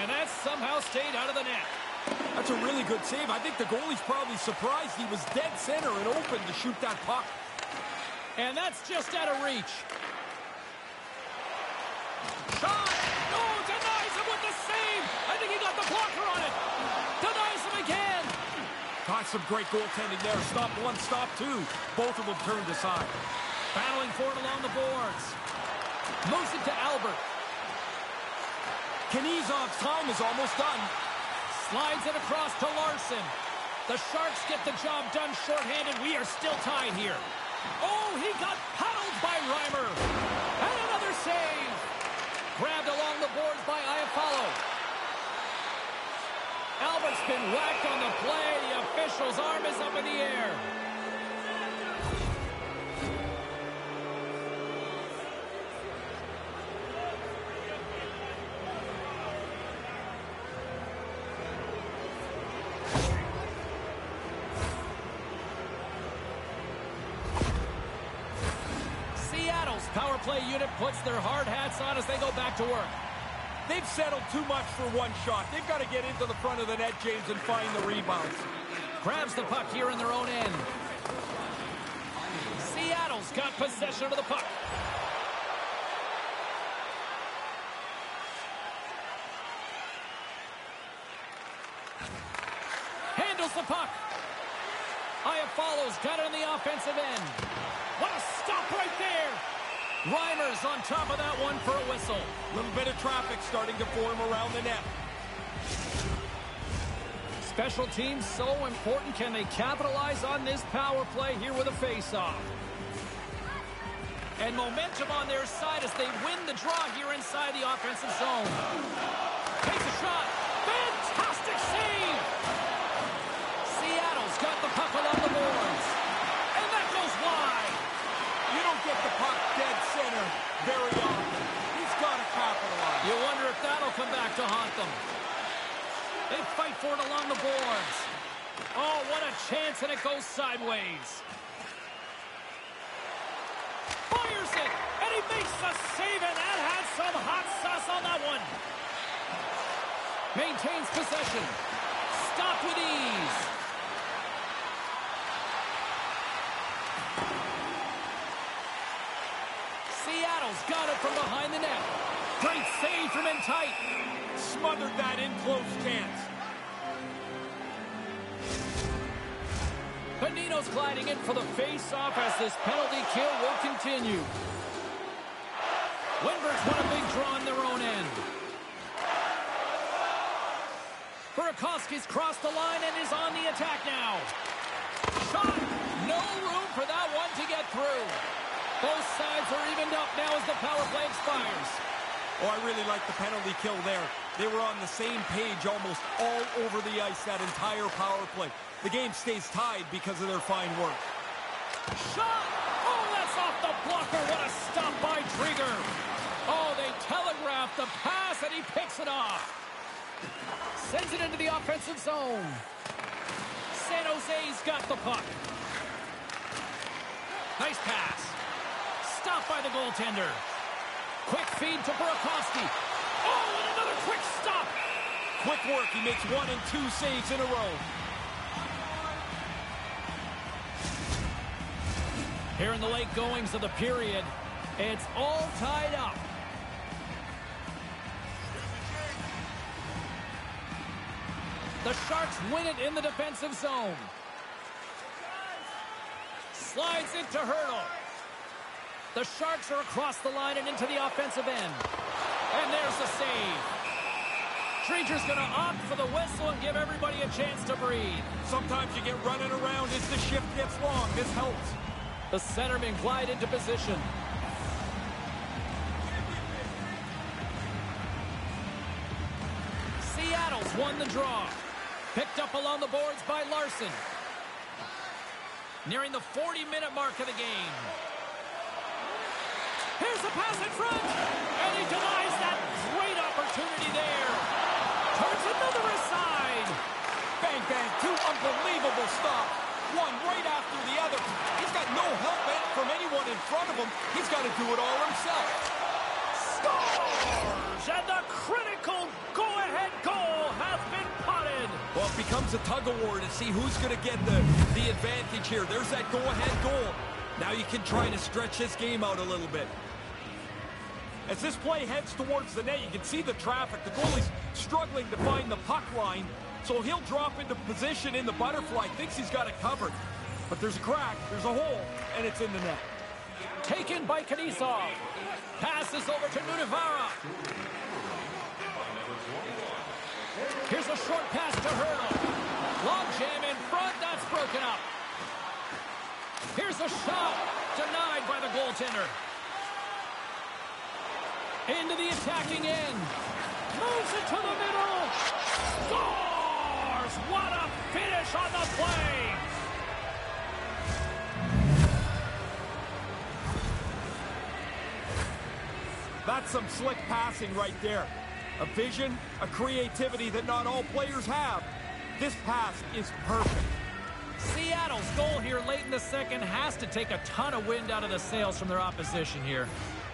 And that somehow stayed out of the net. That's a really good save. I think the goalie's probably surprised he was dead center and open to shoot that puck. And that's just out of reach. Shot! Oh, denies him with the save! I think he got the blocker on it. Denies him again. Got some great goaltending there. Stop one, stop two. Both of them turned aside. Battling for it along the boards. Moves it to Albert. Knyzhov's time is almost done. Slides it across to Larsson. The Sharks get the job done shorthanded. We are still tied here. Oh, he got paddled by Reimer. And another save. Grabbed along the boards by Iafallo. Albert's been whacked on the play. The official's arm is up in the air. Seattle's power play unit puts their hard hats on as they go back to work. They've settled too much for one shot. They've got to get into the front of the net, James, and find the rebounds. Grabs the puck here in their own end. Seattle's got possession of the puck. Handles the puck. Aya follows. Got it on the offensive end. What a stop right there. Reimers on top of that one for a whistle. Little bit of traffic starting to form around the net. Special teams so important. Can they capitalize on this power play here with a face-off? And momentum on their side as they win the draw here inside the offensive zone. Takes a shot. Fantastic save! Seattle's got the puck along the boards. And that goes wide. You don't get the puck center very often. He's got to capitalize. You wonder if that'll come back to haunt them. They fight for it along the boards. Oh, what a chance, and it goes sideways. Fires it, and he makes the save, and that had some hot sauce on that one. Maintains possession. Stop with ease. Got it from behind the net. Great save from in tight. Smothered that in close chance. Bonino's gliding in for the face-off as this penalty kill will continue. Wennberg's won a big draw on their own end. Burakovsky's crossed the line and is on the attack now. Shot! No room for that one to get through. Both sides are evened up now as the power play expires. Oh, I really like the penalty kill there. They were on the same page almost all over the ice that entire power play. The game stays tied because of their fine work. Shot! Oh, that's off the blocker. What a stop by Driedger. Oh, they telegraph the pass, and he picks it off. Sends it into the offensive zone. San Jose's got the puck. Nice pass. Stopped by the goaltender. Quick feed to Burakovsky. Oh, and another quick stop. Quick work. He makes one and two saves in a row. Here in the late goings of the period, it's all tied up. The Sharks win it in the defensive zone. Slides it to Hertl. The Sharks are across the line and into the offensive end. And there's the save. Driedger's going to opt for the whistle and give everybody a chance to breathe. Sometimes you get running around as the shift gets long. This helps. The centerman glide into position. Seattle's won the draw. Picked up along the boards by Larsson. Nearing the 40-minute mark of the game. Here's the pass in front. And he denies that great opportunity there. Turns another aside. Bang, bang. Two unbelievable stops. One right after the other. He's got no help from anyone in front of him. He's got to do it all himself. Scores! And the critical go-ahead goal has been potted. Well, it becomes a tug-of-war to see who's going to get the, the advantage here. There's that go-ahead goal. Now you can try to stretch this game out a little bit. As this play heads towards the net, you can see the traffic. The goalie's struggling to find the puck line, so he'll drop into position in the butterfly. Thinks he's got it covered. But there's a crack, there's a hole, and it's in the net. Taken by Knyzhov. Passes over to Nunavara. Here's a short pass to Hertl. Long jam in front, that's broken up. Here's a shot, denied by the goaltender. Into the attacking end. Moves it to the middle. Scores! What a finish on the play! That's some slick passing right there. A vision, a creativity that not all players have. This pass is perfect. Seattle's goal here late in the second has to take a ton of wind out of the sails from their opposition here.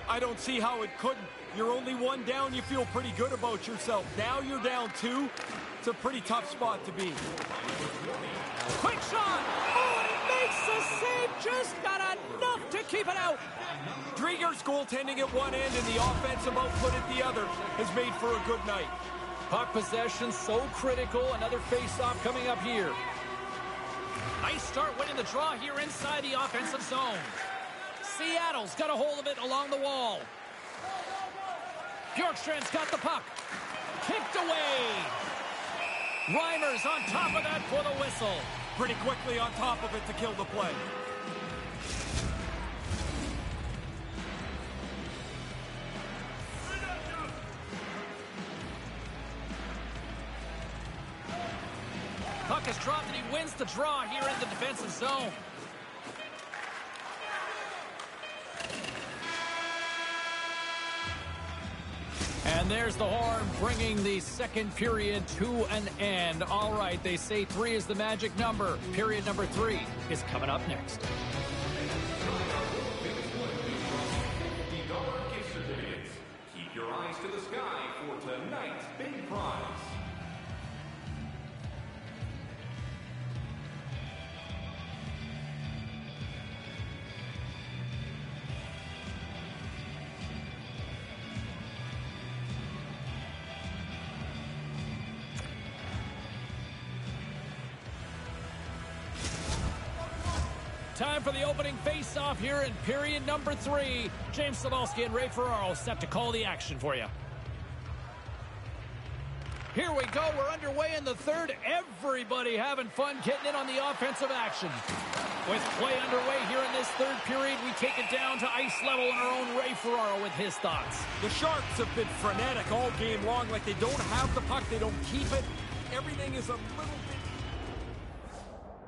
I don't see how it couldn't. You're only one down, you feel pretty good about yourself. Now you're down two. It's a pretty tough spot to be. Quick shot! Oh, he makes the save! Just got enough to keep it out! Driedger's goaltending at one end and the offensive output at the other has made for a good night. Puck possession so critical. Another face-off coming up here. Nice start winning the draw here inside the offensive zone. Seattle's got a hold of it along the wall. Bjorkstrand's got the puck. Kicked away. Reimers on top of that for the whistle. Pretty quickly on top of it to kill the play. Is dropped and he wins the draw here in the defensive zone. And there's the horn bringing the second period to an end. All right, they say three is the magic number. Period number three is coming up next. Time for the opening face-off here in period number three. James Cebulski and Ray Ferraro set to call the action for you. Here we go. We're underway in the third. Everybody having fun getting in on the offensive action. With play underway here in this third period, we take it down to ice level in our own Ray Ferraro with his thoughts. The Sharks have been frenetic all game long. Like they don't have the puck, they don't keep it. Everything is a little.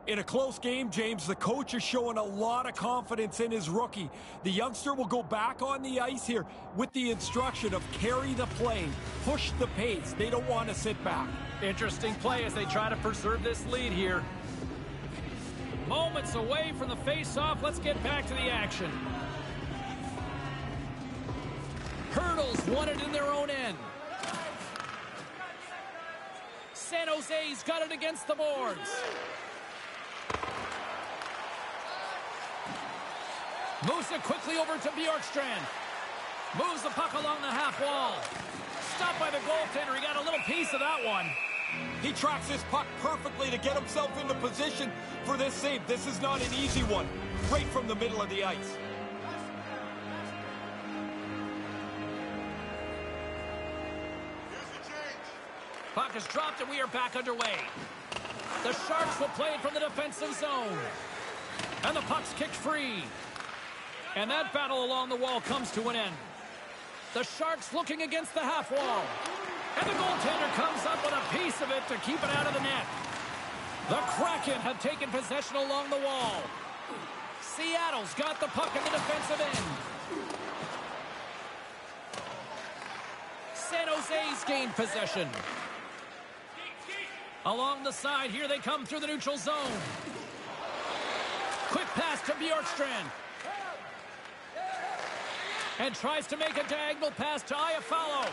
In a close game, James, the coach is showing a lot of confidence in his rookie. The youngster will go back on the ice here with the instruction of carry the play, push the pace. They don't want to sit back. Interesting play as they try to preserve this lead here. Moments away from the face-off. Let's get back to the action. Hertl's won it in their own end. San Jose's got it against the boards. Moves it quickly over to Bjorkstrand. Moves the puck along the half wall. Stopped by the goaltender. He got a little piece of that one. He tracks his puck perfectly to get himself into position for this save. This is not an easy one. Right from the middle of the ice. Puck is dropped and we are back underway. The Sharks will play it from the defensive zone. And the puck's kicked free. And that battle along the wall comes to an end. The Sharks looking against the half wall. And the goaltender comes up with a piece of it to keep it out of the net. The Kraken have taken possession along the wall. Seattle's got the puck in the defensive end. San Jose's gained possession. Along the side, here they come through the neutral zone. Quick pass to Bjorkstrand. And tries to make a diagonal pass to Iafallo.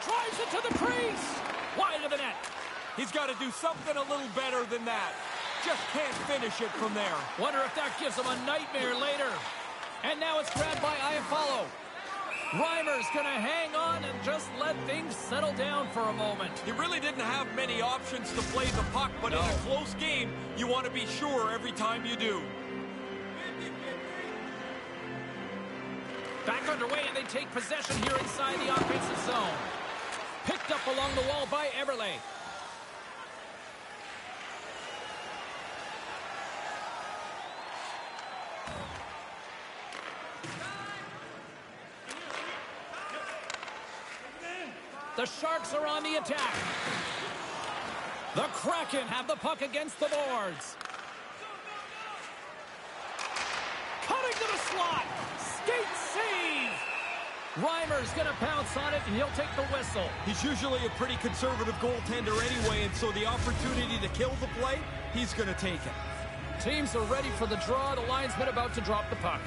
Drives it to the crease. Wide of the net. He's got to do something a little better than that. Just can't finish it from there. Wonder if that gives him a nightmare later. And now it's grabbed by Iafallo. Reimer's going to hang on and just let things settle down for a moment. He really didn't have many options to play the puck, but in a close game, you want to be sure every time you do. Back underway, and they take possession here inside the offensive zone. Picked up along the wall by Eberle. The Sharks are on the attack. The Kraken have the puck against the boards. Cutting to the slot. Reimer's going to pounce on it, and he'll take the whistle. He's usually a pretty conservative goaltender anyway, and so the opportunity to kill the play, he's going to take it. Teams are ready for the draw. The linesman about to drop the puck.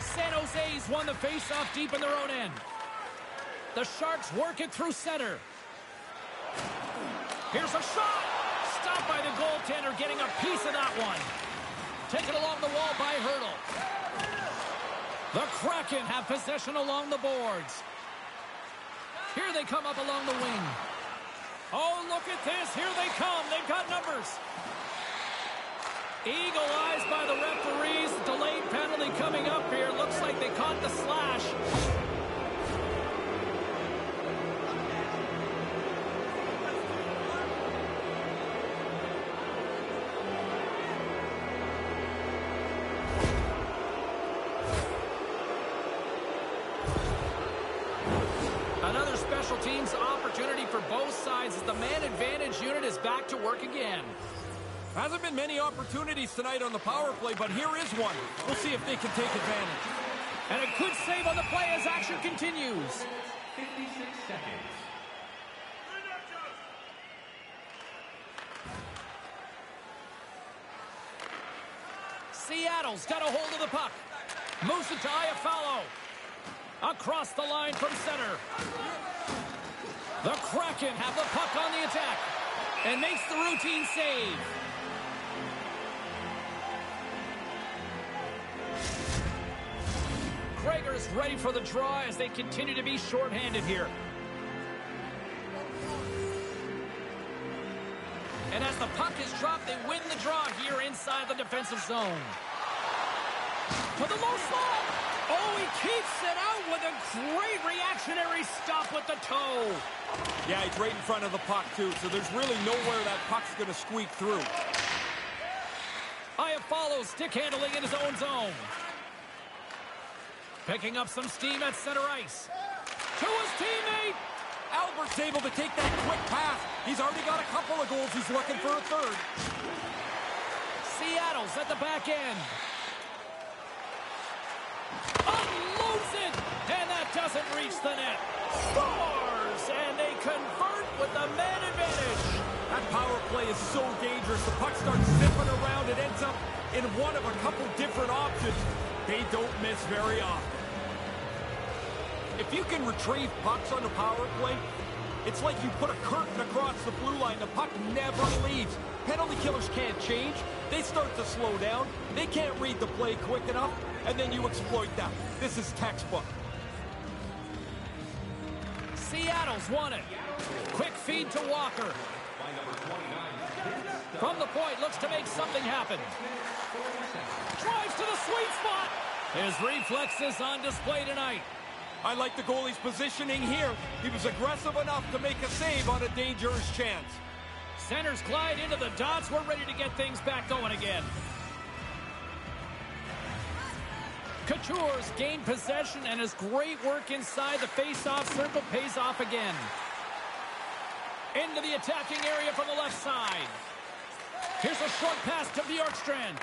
San Jose's won the faceoff deep in their own end. The Sharks work it through center. Here's a shot. Stopped by the goaltender, getting a piece of that one. Taken along the wall by Hertl. The Kraken have possession along the boards. Here they come up along the wing. Oh, look at this. Here they come. They've got numbers. Eagle eyes by the referees. Delayed penalty coming up here. Looks like they caught the slash. Back to work again. Hasn't been many opportunities tonight on the power play, but here is one. We'll see if they can take advantage. And a good save on the play as action continues. 56 seconds. Seattle's got a hold of the puck. Moves it to Iafallo. Across the line from center. The Kraken have the puck on the attack. And makes the routine save. Krager's ready for the draw as they continue to be shorthanded here. And as the puck is dropped, they win the draw here inside the defensive zone. To the low slot. Oh, he keeps it out with a great reactionary stop with the toe. Yeah, he's right in front of the puck, too, so there's really nowhere that puck's going to squeak through. Iafallo stick handling in his own zone. Picking up some steam at center ice. To his teammate. Albert's able to take that quick pass. He's already got a couple of goals. He's looking for a third. Seattle's at the back end. Unloads it, and that doesn't reach the net. Scores, and they convert with the man advantage. That power play is so dangerous. The puck starts zipping around. It ends up in one of a couple different options. They don't miss very often. If you can retrieve pucks on the power play, it's like you put a curtain across the blue line. The puck never leaves. Penalty killers can't change. They start to slow down. They can't read the play quick enough, and then you exploit that. This is textbook. Seattle's won it. Quick feed to Walker. From the point, looks to make something happen. Drives to the sweet spot. His reflexes on display tonight. I like the goalie's positioning here. He was aggressive enough to make a save on a dangerous chance. Centers glide into the dots. We're ready to get things back going again. Couture's gained possession and his great work inside the face-off circle pays off again. Into the attacking area from the left side. Here's a short pass to Bjorkstrand.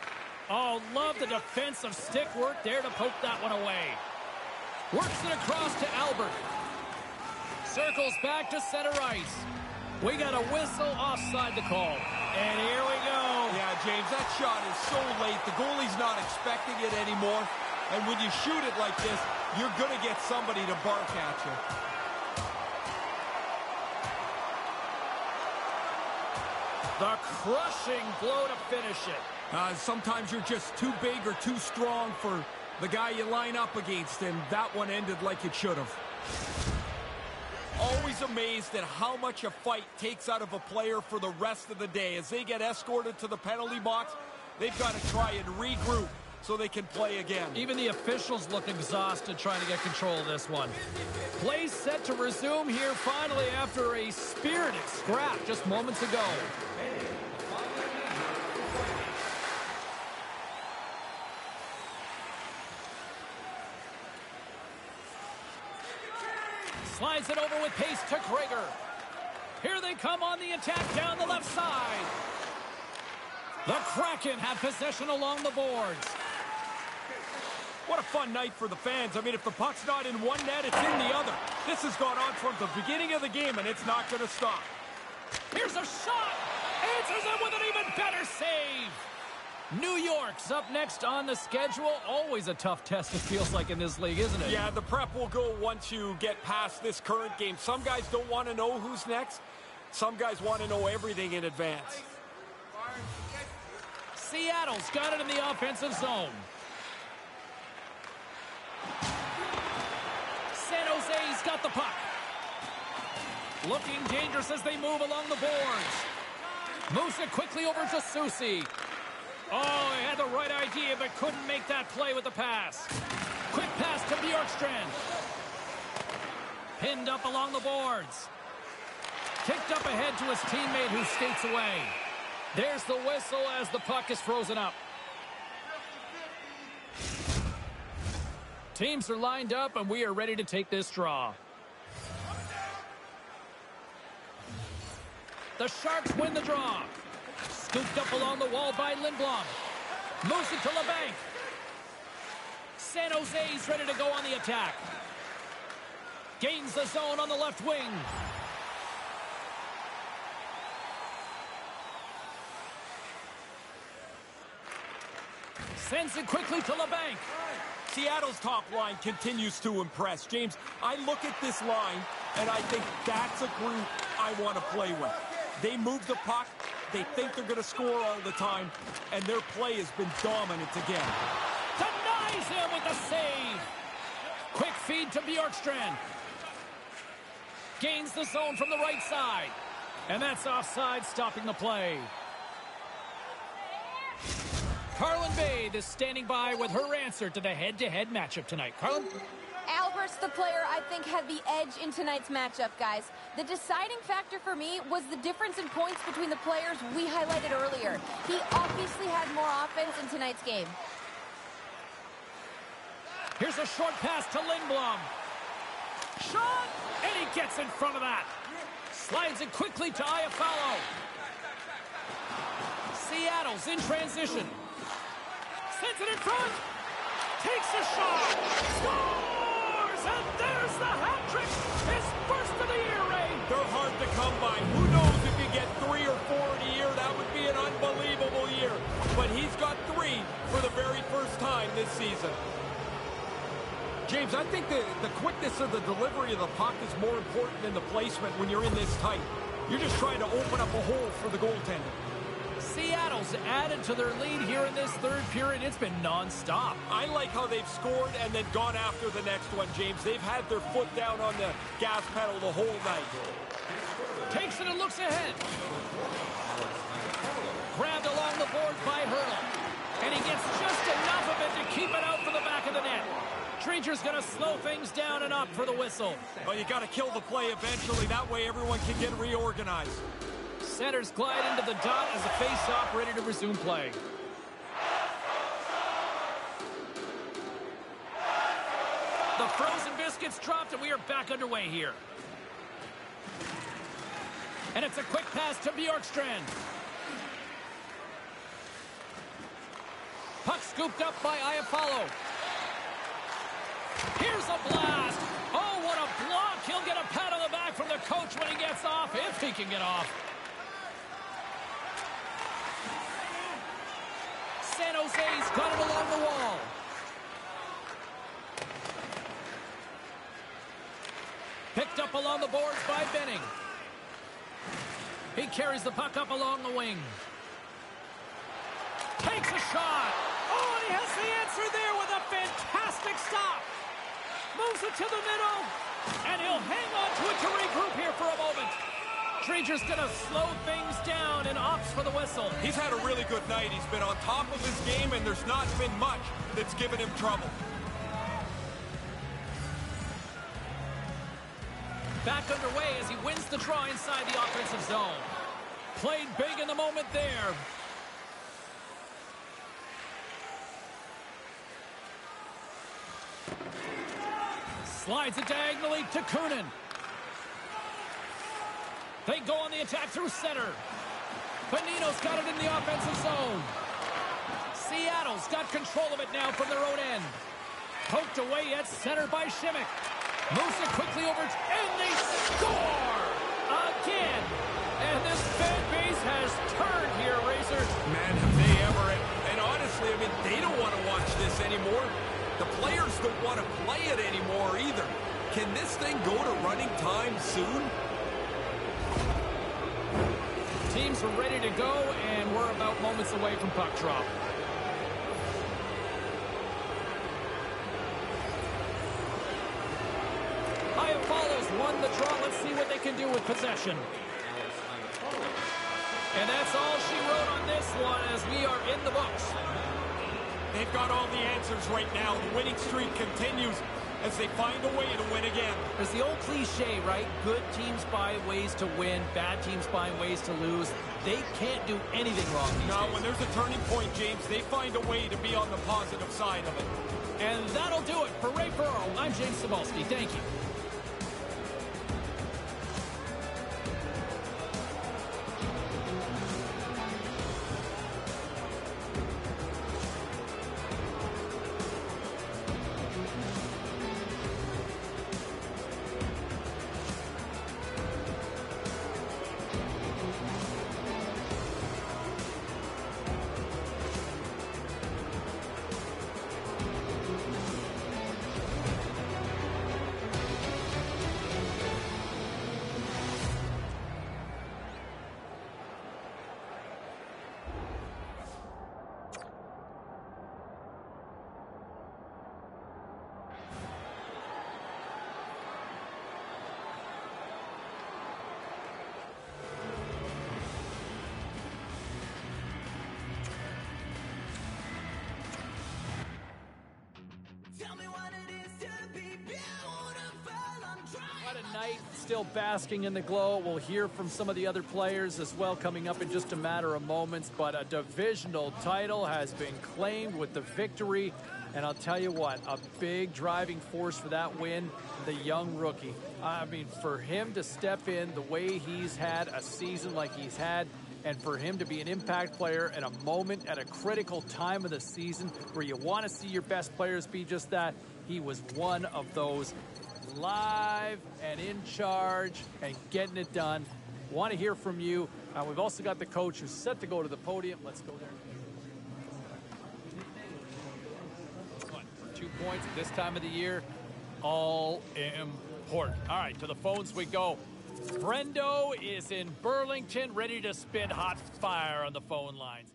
Oh, love the defensive stick work there to poke that one away. Works it across to Albert. Circles back to center ice. We got a whistle offside the call. And here we go. Yeah, James, that shot is so late. The goalie's not expecting it anymore. And when you shoot it like this, you're going to get somebody to bark at you. The crushing blow to finish it. Uh, sometimes you're just too big or too strong for the guy you line up against, and that one ended like it should have. Always amazed at how much a fight takes out of a player for the rest of the day. As they get escorted to the penalty box, they've got to try and regroup so they can play again. Even the officials look exhausted trying to get control of this one. Play set to resume here finally after a spirited scrap just moments ago. Slides it over with pace to Krager. Here they come on the attack down the left side. The Kraken have possession along the boards. What a fun night for the fans. I mean, if the puck's not in one net, it's in the other. This has gone on from the beginning of the game, and it's not going to stop. Here's a shot. Answers it with an even better save. New York's up next on the schedule. Always a tough test, it feels like, in this league, isn't it? Yeah, the prep will go once you get past this current game. Some guys don't want to know who's next. Some guys want to know everything in advance. Seattle's got it in the offensive zone. San Jose's got the puck. Looking dangerous as they move along the boards. Moves it quickly over to Soucy. Oh, he had the right idea, but couldn't make that play with the pass. Quick pass to Bjorkstrand. Pinned up along the boards. Kicked up ahead to his teammate who skates away. There's the whistle as the puck is frozen up. Teams are lined up, and we are ready to take this draw. The Sharks win the draw. Scooped up along the wall by Lindblom. Moves it to Labanc. San Jose's ready to go on the attack. Gains the zone on the left wing. Sends it quickly to Labanc. Seattle's top line continues to impress. James, I look at this line, and I think that's a group I want to play with. They move the puck, they think they're going to score all the time, and their play has been dominant again. Denies him with the save. Quick feed to Bjorkstrand. Gains the zone from the right side. And that's offside, stopping the play. Carlin Bade is standing by with her answer to the head-to-head -head matchup tonight. Carlin? Albert's the player I think had the edge in tonight's matchup, guys. The deciding factor for me was the difference in points between the players we highlighted earlier. He obviously had more offense in tonight's game. Here's a short pass to Lindblom. Shot! And he gets in front of that. Slides it quickly to Iafallo. Seattle's in transition. Sends it in front. Takes a shot. Scores! And there's the hat trick. His first of the year, Ray. They're hard to come by. Who knows if you get three or four in a year? That would be an unbelievable year. But he's got three for the very first time this season. James, I think the, the quickness of the delivery of the puck is more important than the placement when you're in this tight. You're just trying to open up a hole for the goaltender. Seattle's added to their lead here in this third period. It's been nonstop. I like how they've scored and then gone after the next one, James. They've had their foot down on the gas pedal the whole night. Takes it and looks ahead. Grabbed along the boards by Hertl. And he gets just enough of it to keep it out for the back of the net. Treacher's going to slow things down and up for the whistle. Well, you got to kill the play eventually. That way everyone can get reorganized. Centers glide into the dot as the face-off ready to resume play. The frozen biscuits dropped and we are back underway here. And it's a quick pass to Bjorkstrand. Puck scooped up by Iafallo. Here's a blast. Oh, what a block. He'll get a pat on the back from the coach when he gets off, if he can get off. San Jose's got it along the wall. Picked up along the boards by Benning. He carries the puck up along the wing. Takes a shot. Oh, and he has the answer there with a fantastic stop. Moves it to the middle. And he'll hang on to it to regroup here for a moment. Treacher's going to slow things down and opts for the whistle. He's had a really good night. He's been on top of his game, and there's not been much that's given him trouble. Back underway as he wins the draw inside the offensive zone. Played big in the moment there. Slides it diagonally to Kunin. They go on the attack through center. Bonino's got it in the offensive zone. Seattle's got control of it now from their own end. Poked away at center by Simek. Moves it quickly over, and they score! Again! And this fan base has turned here, Razor. Man, have they ever. And honestly, I mean, they don't want to watch this anymore. The players don't want to play it anymore either. Can this thing go to running time soon? Teams are ready to go, and we're about moments away from puck drop. Iafallo's won the draw. Let's see what they can do with possession. And that's all she wrote on this one as we are in the books. They've got all the answers right now. The winning streak continues as they find a way to win again. There's the old cliche, right? Good teams find ways to win, bad teams find ways to lose. They can't do anything wrong these Now, days. when there's a turning point, James, they find a way to be on the positive side of it. And that'll do it for Ray Ferraro. I'm James Cybulski. Thank you. Night. Still basking in the glow. We'll hear from some of the other players as well coming up in just a matter of moments. But a divisional title has been claimed with the victory. And I'll tell you what, a big driving force for that win, the young rookie. I mean, for him to step in the way he's had a season like he's had, and for him to be an impact player at a moment, at a critical time of the season where you want to see your best players be just that, he was one of those live and in charge and getting it done. Want to hear from you. Uh, we've also got the coach who's set to go to the podium. Let's go there. Two points at this time of the year, all important. All right, to the phones we go. Brendo is in Burlington, ready to spit hot fire on the phone lines.